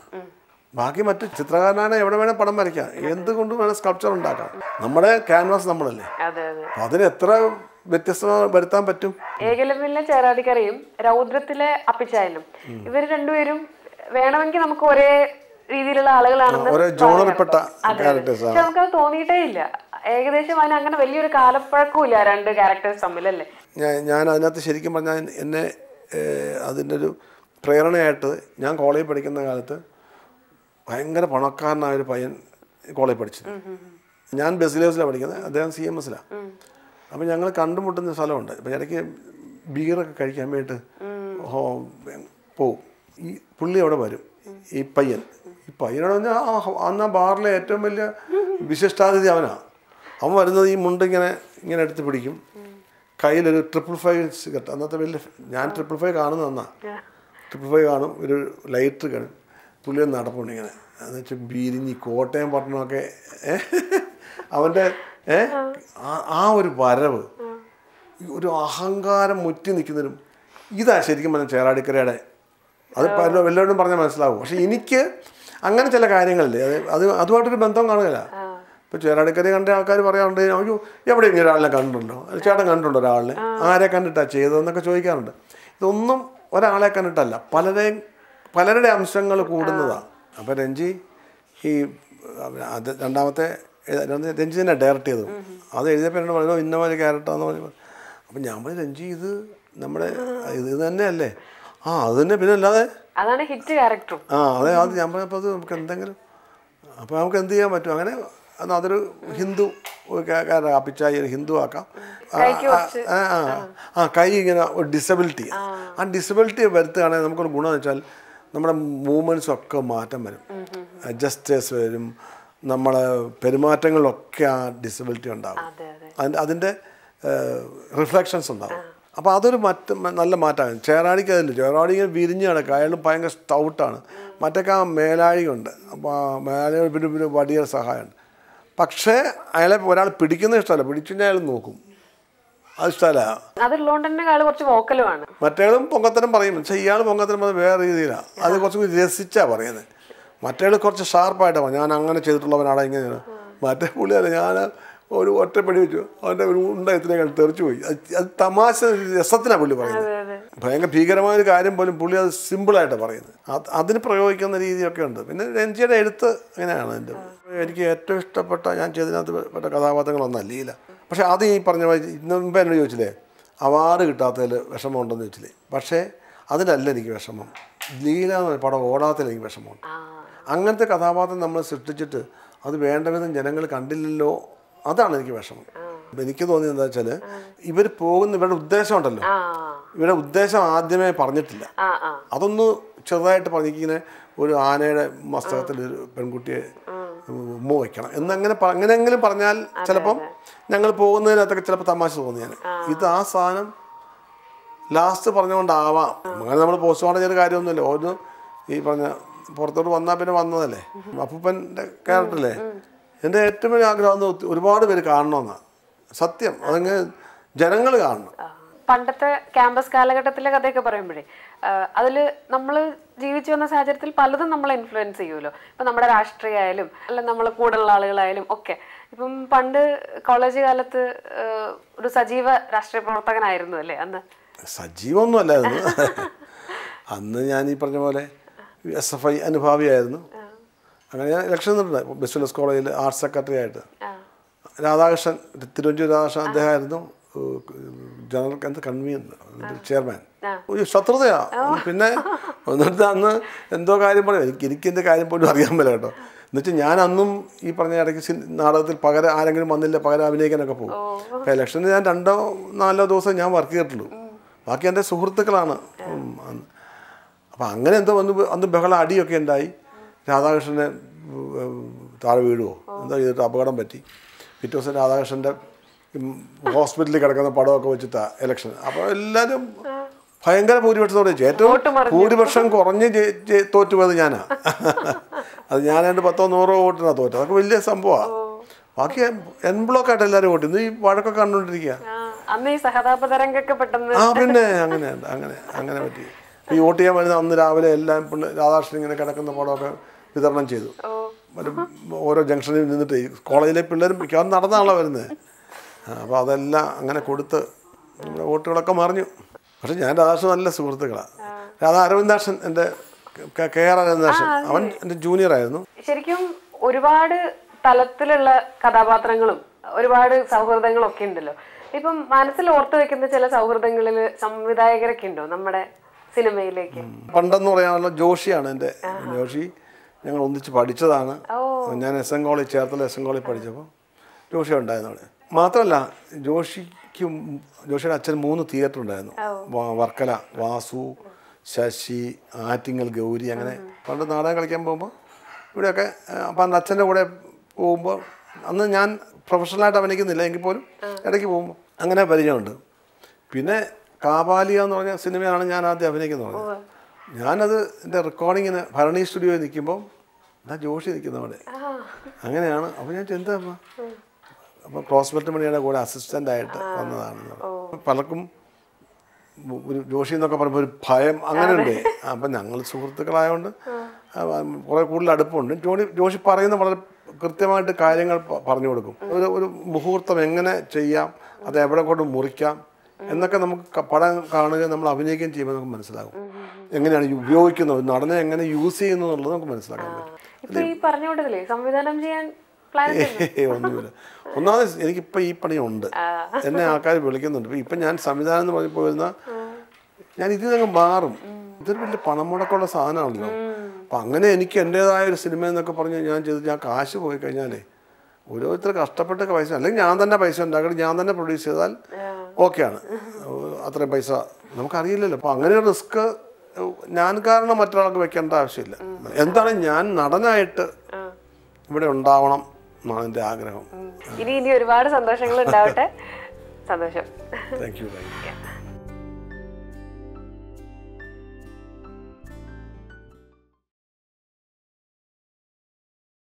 ബാക്കി മറ്റു ചിത്രകാരനാണ് എവിടെ വേണേൽ പടം വരയ്ക്കാം. എന്തുകൊണ്ടും വേണം സ്കൾപ്ചർ ഉണ്ടാക്കാം. നമ്മുടെ ക്യാൻവാസ് നമ്മളല്ലേ. അപ്പം അതിന് എത്ര വ്യത്യസ്തത വരുത്താൻ പറ്റും? ഏകലവ്യനിലെ ചേരാതിക്കറിയും രൗദ്രത്തിലെ അപ്പിച്ചായനും. ഇവർ രണ്ടുപേരും വേണമെങ്കിൽ നമുക്ക് ഒരേ രീതിയിലുള്ള ആളുകളാണെന്ന് പക്ഷെ നമുക്കത് തോന്നിയിട്ടേ ഇല്ല. ഏകദേശം അതിന് അങ്ങനെ വലിയൊരു കാലപ്പഴക്കമില്ല രണ്ട് ക്യാരക്ടേഴ്സ് തമ്മിലല്ലേ? ഞാൻ അതിനകത്ത് ശരിക്കും പറഞ്ഞാൽ എന്നെ അതിന്റെ ഒരു പ്രേരണയായിട്ട് ഞാൻ കോളേജിൽ പഠിക്കുന്ന കാലത്ത് ഭയങ്കര പണക്കാരനായ ഒരു പയ്യൻ കോളേജിൽ പഠിച്ചത് ഞാൻ ബസിലേഴ്സിലാണ് പഠിക്കുന്നത് അദ്ദേഹം സി എം എസിലാണ് അപ്പം ഞങ്ങൾ കണ്ടുമുട്ടുന്ന സ്ഥലമുണ്ട്. അപ്പം ഇടയ്ക്ക് ബീറൊക്കെ കഴിക്കാൻ വേണ്ടിയിട്ട് ഹോ പോവും. ഈ പുള്ളി അവിടെ വരും ഈ പയ്യൻ. ഈ പയ്യനോട് പറഞ്ഞാൽ ആ അന്ന് ആ ബാറിലെ ഏറ്റവും വലിയ വിശിഷ്ടാതിഥി അവനാണ് അവൻ വരുന്നത് ഈ മുണ്ട് ഇങ്ങനെ ഇങ്ങനെ എടുത്ത് പിടിക്കും. കയ്യിലൊരു ട്രിപ്പിൾ ഫൈവ് സിഗരറ്റ് അന്നത്തെ വലിയ ഞാൻ ട്രിപ്പിൾ ഫൈവ് കാണുന്ന അന്നാ. ട്രിപ്പിൾ ഫൈവ് കാണും ഒരു ലൈറ്റർ കാണും. പുള്ളിയൊന്ന് നടപ്പുണ്ട് ഇങ്ങനെ. എന്ന് വെച്ചാൽ ബീരിഞ്ഞി കോട്ടയം പട്ടണമൊക്കെ? അവന്റെ ആ- ഒരു വരവ് ഒരു അഹങ്കാരം മുറ്റി നിൽക്കുന്നതിനും ഇതാ ശരിക്കും പറഞ്ഞാൽ ചേറാടിക്കരയുടെ അത് പല വല്ലവരും പറഞ്ഞാൽ മനസ്സിലാവും. പക്ഷെ എനിക്ക് അങ്ങനെ ചില കാര്യങ്ങളില്ലേ? അത് അത് അതുമായിട്ടൊരു ബന്ധം കാണുകയില്ല. ഇപ്പോൾ ചേരാടിക്കരെ കണ്ട ആൾക്കാർ പറയാറുണ്ട് അയ്യോ എവിടെ ഇങ്ങനെ ഒരാളിനെ കണ്ടിട്ടുണ്ടോ? ചേട്ടൻ കണ്ടിട്ടുണ്ടോ ഒരാളിനെ? ആരെ കണ്ടിട്ടാ ചെയ്തതെന്നൊക്കെ ചോദിക്കാറുണ്ട്. ഇതൊന്നും ഒരാളെ കണ്ടിട്ടല്ല പലരെയും പലരുടെ അംശങ്ങൾ കൂടുന്നതാണ് അപ്പോൾ രഞ്ജി ഈ അത് രണ്ടാമത്തെ രഞ്ജി തന്നെ ഡയറക്റ്റ് ചെയ്തു അത് എഴുതിയപ്പോൾ എന്നോട് പറഞ്ഞു ഇന്ന പോലെ ക്യാരക്ടറാന്ന് പറഞ്ഞു. അപ്പം ഞാൻ പറഞ്ഞു രഞ്ജി ഇത് നമ്മുടെ ഇത് തന്നെയല്ലേ? ആ അത് തന്നെ പിന്നെ അല്ലാതെ അതാണ് ഹിറ്റ് ക്യാരക്ടറും. ആ അതെ അത് ഞാൻ പറഞ്ഞപ്പോൾ അത് നമുക്ക് എന്തെങ്കിലും അപ്പോൾ നമുക്ക് എന്ത് ചെയ്യാൻ പറ്റും? അങ്ങനെ അതൊരു ഹിന്ദു അപ്പിച്ചായി ഒരു ഹിന്ദു ആക്കാം. ആ, കൈ ഇങ്ങനെ ഒരു ഡിസബിലിറ്റി ആ. ഡിസബിലിറ്റി വരുത്തുകയാണെങ്കിൽ നമുക്കൊരു ഗുണമെന്ന് വെച്ചാൽ നമ്മുടെ മൂവ്മെന്റ്സ് ഒക്കെ മാറ്റം വരും. ജസ്റ്റേഴ്സ് വരും. നമ്മളെ പെരുമാറ്റങ്ങളിലൊക്കെ ആ ഡിസബിലിറ്റി അതെ അതിന്റെ അതിന്റെ റിഫ്ലക്ഷൻസ് ഉണ്ടാവും. അപ്പോൾ അതൊരു മറ്റ് നല്ല മാറ്റമാണ്. ചേറാടിക്ക് അതില്ല. ചേറാടി ഇങ്ങനെ വിരിഞ്ഞ് കിടക്കുക. അയാൾ ഭയങ്കര സ്റ്റൗട്ടാണ് മറ്റൊക്കെ ആ മേലാഴിയുണ്ട് അപ്പോൾ ആ മേലാഴി പിന്നെ പിന്നെ വലിയ സഹായമുണ്ട് പക്ഷേ അയാളെ ഒരാൾ പിടിക്കുന്ന ഇഷ്ടമല്ല. പിടിച്ചു കഴിഞ്ഞാൽ അയാൾ നോക്കും. അത് ഇഷ്ടമല്ല. മറ്റേളും പൊങ്കത്തരം പറയും. പക്ഷേ ഇയാൾ പൊങ്കത്തരം പറയുന്നത് വേറെ രീതിയിലാണ് അത് കുറച്ചും കൂടി രസിച്ചാണ് പറയുന്നത് മറ്റേൾ കുറച്ച് ഷാർപ്പായിട്ടാണ് ഞാൻ അങ്ങനെ ചെയ്തിട്ടുള്ളവനാണ് ഇങ്ങനെ. മറ്റേ പുള്ളിയല്ല ഞാൻ ഒരു ഒറ്റപ്പടി വെച്ചു. അവന്റെ ഒരു ഉണ്ടയത്തിനെ തെറിച്ചു പോയി. അത് തമാശ രസത്തിനാണ് പുള്ളി പറയുന്നത്. ഭയങ്കര ഭീകരമായ ഒരു കാര്യം പോലും പുള്ളി അത് സിമ്പിളായിട്ട് പറയുന്നത്. അത് അതിന് പ്രയോഗിക്കുന്ന രീതിയൊക്കെ ഉണ്ട്. പിന്നെ രഞ്ജിയുടെ എഴുത്ത് അങ്ങനെയാണ് എന്റെ എനിക്ക് ഏറ്റവും ഇഷ്ടപ്പെട്ട ഞാൻ ചെയ്തതിനകത്ത് പെട്ട കഥാപാത്രങ്ങളൊന്നും അല്ലയില്ല പക്ഷേ അത് ഈ പറഞ്ഞ ഇന്ന് മുമ്പ് എന്നോട് ചോദിച്ചില്ലേ അവാർഡ് കിട്ടാത്തതിൽ വിഷമമുണ്ടെന്ന് ചോദിച്ചില്ലേ? പക്ഷേ അതിനല്ല എനിക്ക് വിഷമം. ലീല എന്ന് പടം ഓടാത്തതിൽ എനിക്ക് വിഷമമുണ്ട്. അങ്ങനത്തെ കഥാപാത്രം നമ്മൾ സൃഷ്ടിച്ചിട്ട് അത് വേണ്ട വിധം ജനങ്ങൾ കണ്ടില്ലല്ലോ അതാണ് എനിക്ക് വിഷമം. എനിക്ക് തോന്നിയത് എന്താ വെച്ചാൽ ഇവർ പോകുന്ന ഇവരുടെ ഉദ്ദേശം ഉണ്ടല്ലോ. ഇവരുടെ ഉദ്ദേശം ആദ്യമേ പറഞ്ഞിട്ടില്ല. അതൊന്ന് ചെറുതായിട്ട് പറഞ്ഞിങ്ങനെ ഒരു ആനയുടെ മസ്തകത്തിൽ ഒരു പെൺകുട്ടിയെ ഉമ്മ വയ്ക്കണം എന്നങ്ങനെ അങ്ങനെങ്കിലും അങ്ങനെയെങ്കിലും പറഞ്ഞാൽ ചിലപ്പം ഞങ്ങൾ പോകുന്നതിനകത്തൊക്കെ ചിലപ്പോൾ തമാശ തോന്നിയാണ് ഇത് ആ സാധനം ലാസ്റ്റ് പറഞ്ഞുകൊണ്ടാവാം. അങ്ങനെ നമ്മൾ പോസ്റ്റ്മോർട്ടം ചെയ്ത കാര്യമൊന്നുമില്ല. ഓരോ ഈ പറഞ്ഞ പുറത്തോട്ട് വന്നാൽ പിന്നെ വന്നതല്ലേ. അപ്പൂപ്പന്റെ ക്യാരക്ടറല്ലേ എന്റെ ഏറ്റവും വലിയ ആഗ്രഹം ഒരുപാട് പേര് കാണണമെന്നാണ് സത്യം. അതങ്ങ് ജനങ്ങൾ കാണണം. പണ്ടത്തെ ക്യാമ്പസ് കാലഘട്ടത്തിലെ കഥയൊക്കെ പറയുമ്പോഴേ അതിൽ നമ്മൾ ജീവിച്ചു വന്ന സാഹചര്യത്തിൽ പലതും നമ്മളെ ഇൻഫ്ലുവൻസ് ചെയ്യുമല്ലോ. ഇപ്പം നമ്മുടെ രാഷ്ട്രീയ ആയാലും അല്ല നമ്മളെ കൂടെയുള്ള ആളുകളായാലും ഒക്കെ. ഇപ്പം പണ്ട് കോളേജ് കാലത്ത് ഒരു സജീവ രാഷ്ട്രീയ പ്രവർത്തകനായിരുന്നു അല്ലേ അന്ന്? സജീവമൊന്നും അല്ലായിരുന്നു <laughs> അന്ന് ഞാൻ ഈ പറഞ്ഞ പോലെ എസ് എഫ് ഐ അനുഭാവിയായിരുന്നു. അങ്ങനെ ഞാൻ ഇലക്ഷൻ നിന്നിട്ടുണ്ട് ബിസിനസ് കോളേജിൽ ആർട്സ് സെക്രട്ടറി ആയിട്ട്. രാധാകൃഷ്ണൻ തിരുവഞ്ചൂർ രാധാകൃഷ്ണൻ അദ്ദേഹമായിരുന്നു ജനറൽ എന്ത് കൺവീനർ ചെയർമാൻ ഒരു ശത്രുതയാ. പിന്നെ എന്നിട്ട് അന്ന് എന്തോ കാര്യം പറയും എനിക്ക് എനിക്ക് എന്റെ കാര്യം പോലും അറിയാൻ പറ്റില്ല കേട്ടോ. എന്നുവെച്ചാൽ ഞാൻ അന്നും ഈ പറഞ്ഞ ഇടയ്ക്ക് നാടകത്തിൽ പകരം ആരെങ്കിലും വന്നില്ല പകരം അഭിനയിക്കാനൊക്കെ പോകും. അപ്പം ഇലക്ഷന് ഞാൻ രണ്ടോ നാലോ ദിവസം ഞാൻ വർക്ക് ചെയ്തിട്ടുള്ളൂ. ബാക്കി എന്റെ സുഹൃത്തുക്കളാണ്. അപ്പം അങ്ങനെ എന്തോ വന്ന് അന്ന് ബഹള അടിയൊക്കെ ഉണ്ടായി. രാധാകൃഷ്ണനെ താഴെ വീഴുമോ എന്താ ചെയ്തിട്ട് അപകടം പറ്റി? പിറ്റേ ദിവസം രാധാകൃഷ്ണന്റെ ഹോസ്പിറ്റലിൽ കിടക്കുന്ന പടമൊക്കെ വെച്ചിട്ടാണ് ഇലക്ഷൻ അപ്പോൾ എല്ലാവരും ഭയങ്കര ഭൂരിപക്ഷത്തോടെ ജയിച്ചു. ഏറ്റവും ഭൂരിപക്ഷം കുറഞ്ഞ് തോറ്റുപോയത് ഞാനാ. <laughs> അത് ഞാൻ എന്റെ പത്തോ നൂറോ വോട്ടിനാണ് തോറ്റത്. അതൊക്കെ വലിയ സംഭവമാണ് ബാക്കി എൻ ബ്ലോക്കായിട്ട് എല്ലാവരും വോട്ട് ഇന്ന് ഈ വഴക്കൊക്കെ കണ്ടുകൊണ്ടിരിക്കുക ആ, പിന്നെ അങ്ങനെ അങ്ങനെ അങ്ങനെ പറ്റി. ഈ വോട്ട് ചെയ്യാൻ വരുന്ന അന്ന് രാവിലെ എല്ലാം രാധാകൃഷ്ണൻ ഇങ്ങനെ കിടക്കുന്ന പടമൊക്കെ വിതരണം ചെയ്തു. ഓരോ ജംഗ്ഷനിൽ നിന്നിട്ട് കോളേജിലെ പിള്ളേരും മിക്കവാറും നടന്നാണല്ലോ വരുന്നത് അപ്പോൾ അതെല്ലാം അങ്ങനെ കൊടുത്ത് നമ്മുടെ വോട്ടുകളൊക്കെ മറിഞ്ഞു. പക്ഷെ ഞാൻ രാധാകൃഷ്ണൻ നല്ല സുഹൃത്തുക്കളാണ് രാധാ അരവിന്ദാക്ഷൻ എന്റെ കെ ആർ അരവിന്ദാക്ഷൻ അവൻ എന്റെ ജൂനിയർ ആയിരുന്നു. ശരിക്കും ഒരുപാട് തലത്തിലുള്ള കഥാപാത്രങ്ങളും ഒരുപാട് സൗഹൃദങ്ങളും ഒക്കെ ഉണ്ടല്ലോ. ഇപ്പം മനസ്സിൽ ഓർത്തു വെക്കുന്ന ചില സൗഹൃദങ്ങളിൽ സംവിധായകരൊക്കെ ഉണ്ടോ നമ്മുടെ സിനിമയിലേക്ക്? പണ്ടെന്ന് പറയാനുള്ള ജോഷിയാണ് എന്റെ ജോഷി. ഞങ്ങൾ ഒന്നിച്ച് പഠിച്ചതാണ്. ഞാൻ S N college Cherthala S N college പഠിച്ചപ്പോൾ ജോഷി ഉണ്ടായിരുന്നു അവിടെ. മാത്രമല്ല ജോഷിക്ക് ജോഷിയുടെ അച്ഛൻ മൂന്ന് തിയേറ്റർ ഉണ്ടായിരുന്നു. വർക്കല വാസു ശശി ആറ്റിങ്ങൽ ഗൗരി അങ്ങനെ പണ്ട് നാടകം കളിക്കാൻ പോകുമ്പോൾ ഇവിടെയൊക്കെ അപ്പം അന്ന് അച്ഛന്റെ കൂടെ പോകുമ്പോൾ അന്ന് ഞാൻ പ്രൊഫഷണലായിട്ട് അഭിനയിക്കുന്നില്ല എങ്കിൽ പോലും ഇടയ്ക്ക് പോകുമ്പോൾ അങ്ങനെ പരിചയമുണ്ട്. പിന്നെ കാബാലിയ എന്ന് പറഞ്ഞ സിനിമയാണ് ഞാൻ ആദ്യം അഭിനയിക്കുന്നത്. ഞാനത് എന്റെ റെക്കോർഡിങ്ങിന് ഭരണി സ്റ്റുഡിയോയിൽ നിൽക്കുമ്പോൾ എന്താ ജോഷി നിൽക്കുന്ന അവിടെ. അങ്ങനെയാണ്. അപ്പോൾ ഞാൻ എന്താ അമ്മ? അപ്പോൾ ക്രോസ്ബെറ്റ് മണിയുടെ കൂടെ അസിസ്റ്റന്റ് ആയിട്ട് വന്നതാണ്. പലർക്കും ഒരു ജോഷി എന്നൊക്കെ പറയുമ്പോൾ ഒരു ഭയം അങ്ങനെയുണ്ട്. അപ്പം ഞങ്ങൾ സുഹൃത്തുക്കളായതുകൊണ്ട് കുറേ കൂടുതൽ അടുപ്പമുണ്ട്. ജോണി ജോഷി പറയുന്ന വളരെ കൃത്യമായിട്ട് കാര്യങ്ങൾ പറഞ്ഞു കൊടുക്കും. ഒരു ഒരു മുഹൂർത്തം എങ്ങനെ ചെയ്യാം അത് എവിടെ കൊണ്ട് മുറിക്കാം എന്നൊക്കെ നമുക്ക് പടം കാണുകയും നമ്മൾ അഭിനയിക്കുകയും ചെയ്യുമ്പോൾ നമുക്ക് മനസ്സിലാകും. എങ്ങനെയാണ് ഉപയോഗിക്കുന്നത്? നടനെ എങ്ങനെ യൂസ് ചെയ്യുന്നു എന്നുള്ളത് നമുക്ക് മനസ്സിലാക്കാൻ പറ്റും. സംവിധാനം ചെയ്യാൻ ഒന്നുമില്ല. ഒന്നാമത് എനിക്കിപ്പോൾ ഈ പണിയുണ്ട് എന്നെ ആൾക്കാർ വിളിക്കുന്നുണ്ട്. ഇപ്പം ഞാൻ സംവിധാനം എന്ന് പറഞ്ഞപ്പോൾ വരുന്ന ഞാൻ ഇതിൽ നിന്ന് മാറും ഇതൊരു വലിയ പണം മുടക്കമുള്ള സാധനമാണല്ലോ അപ്പം അങ്ങനെ എനിക്ക് എന്റെതായ ഒരു സിനിമ എന്നൊക്കെ പറഞ്ഞ് ഞാൻ ചെയ്ത് ഞാൻ കാശ് പോയി കഴിഞ്ഞാലേ ഓരോരുത്തർ കഷ്ടപ്പെട്ട് പൈസ അല്ലെങ്കിൽ ഞാൻ തന്നെ പൈസ ഉണ്ടാക്കി ഞാൻ തന്നെ പ്രൊഡ്യൂസ് ചെയ്താൽ ഓക്കെയാണ്. അത്രയും പൈസ നമുക്കറിയില്ലല്ലോ. അപ്പോൾ അങ്ങനെ റിസ്ക് ഞാൻ കാരണം മറ്റൊരാൾക്ക് വെക്കേണ്ട ആവശ്യമില്ല. എന്താണ് ഞാൻ നടനായിട്ട് ഇവിടെ ഉണ്ടാവണം എന്നാണ് എന്റെ ആഗ്രഹം. ഇനി ഇനി ഒരുപാട് സന്തോഷങ്ങൾ ഉണ്ടാവട്ടെ. <laughs> സന്തോഷം. Thank you thank you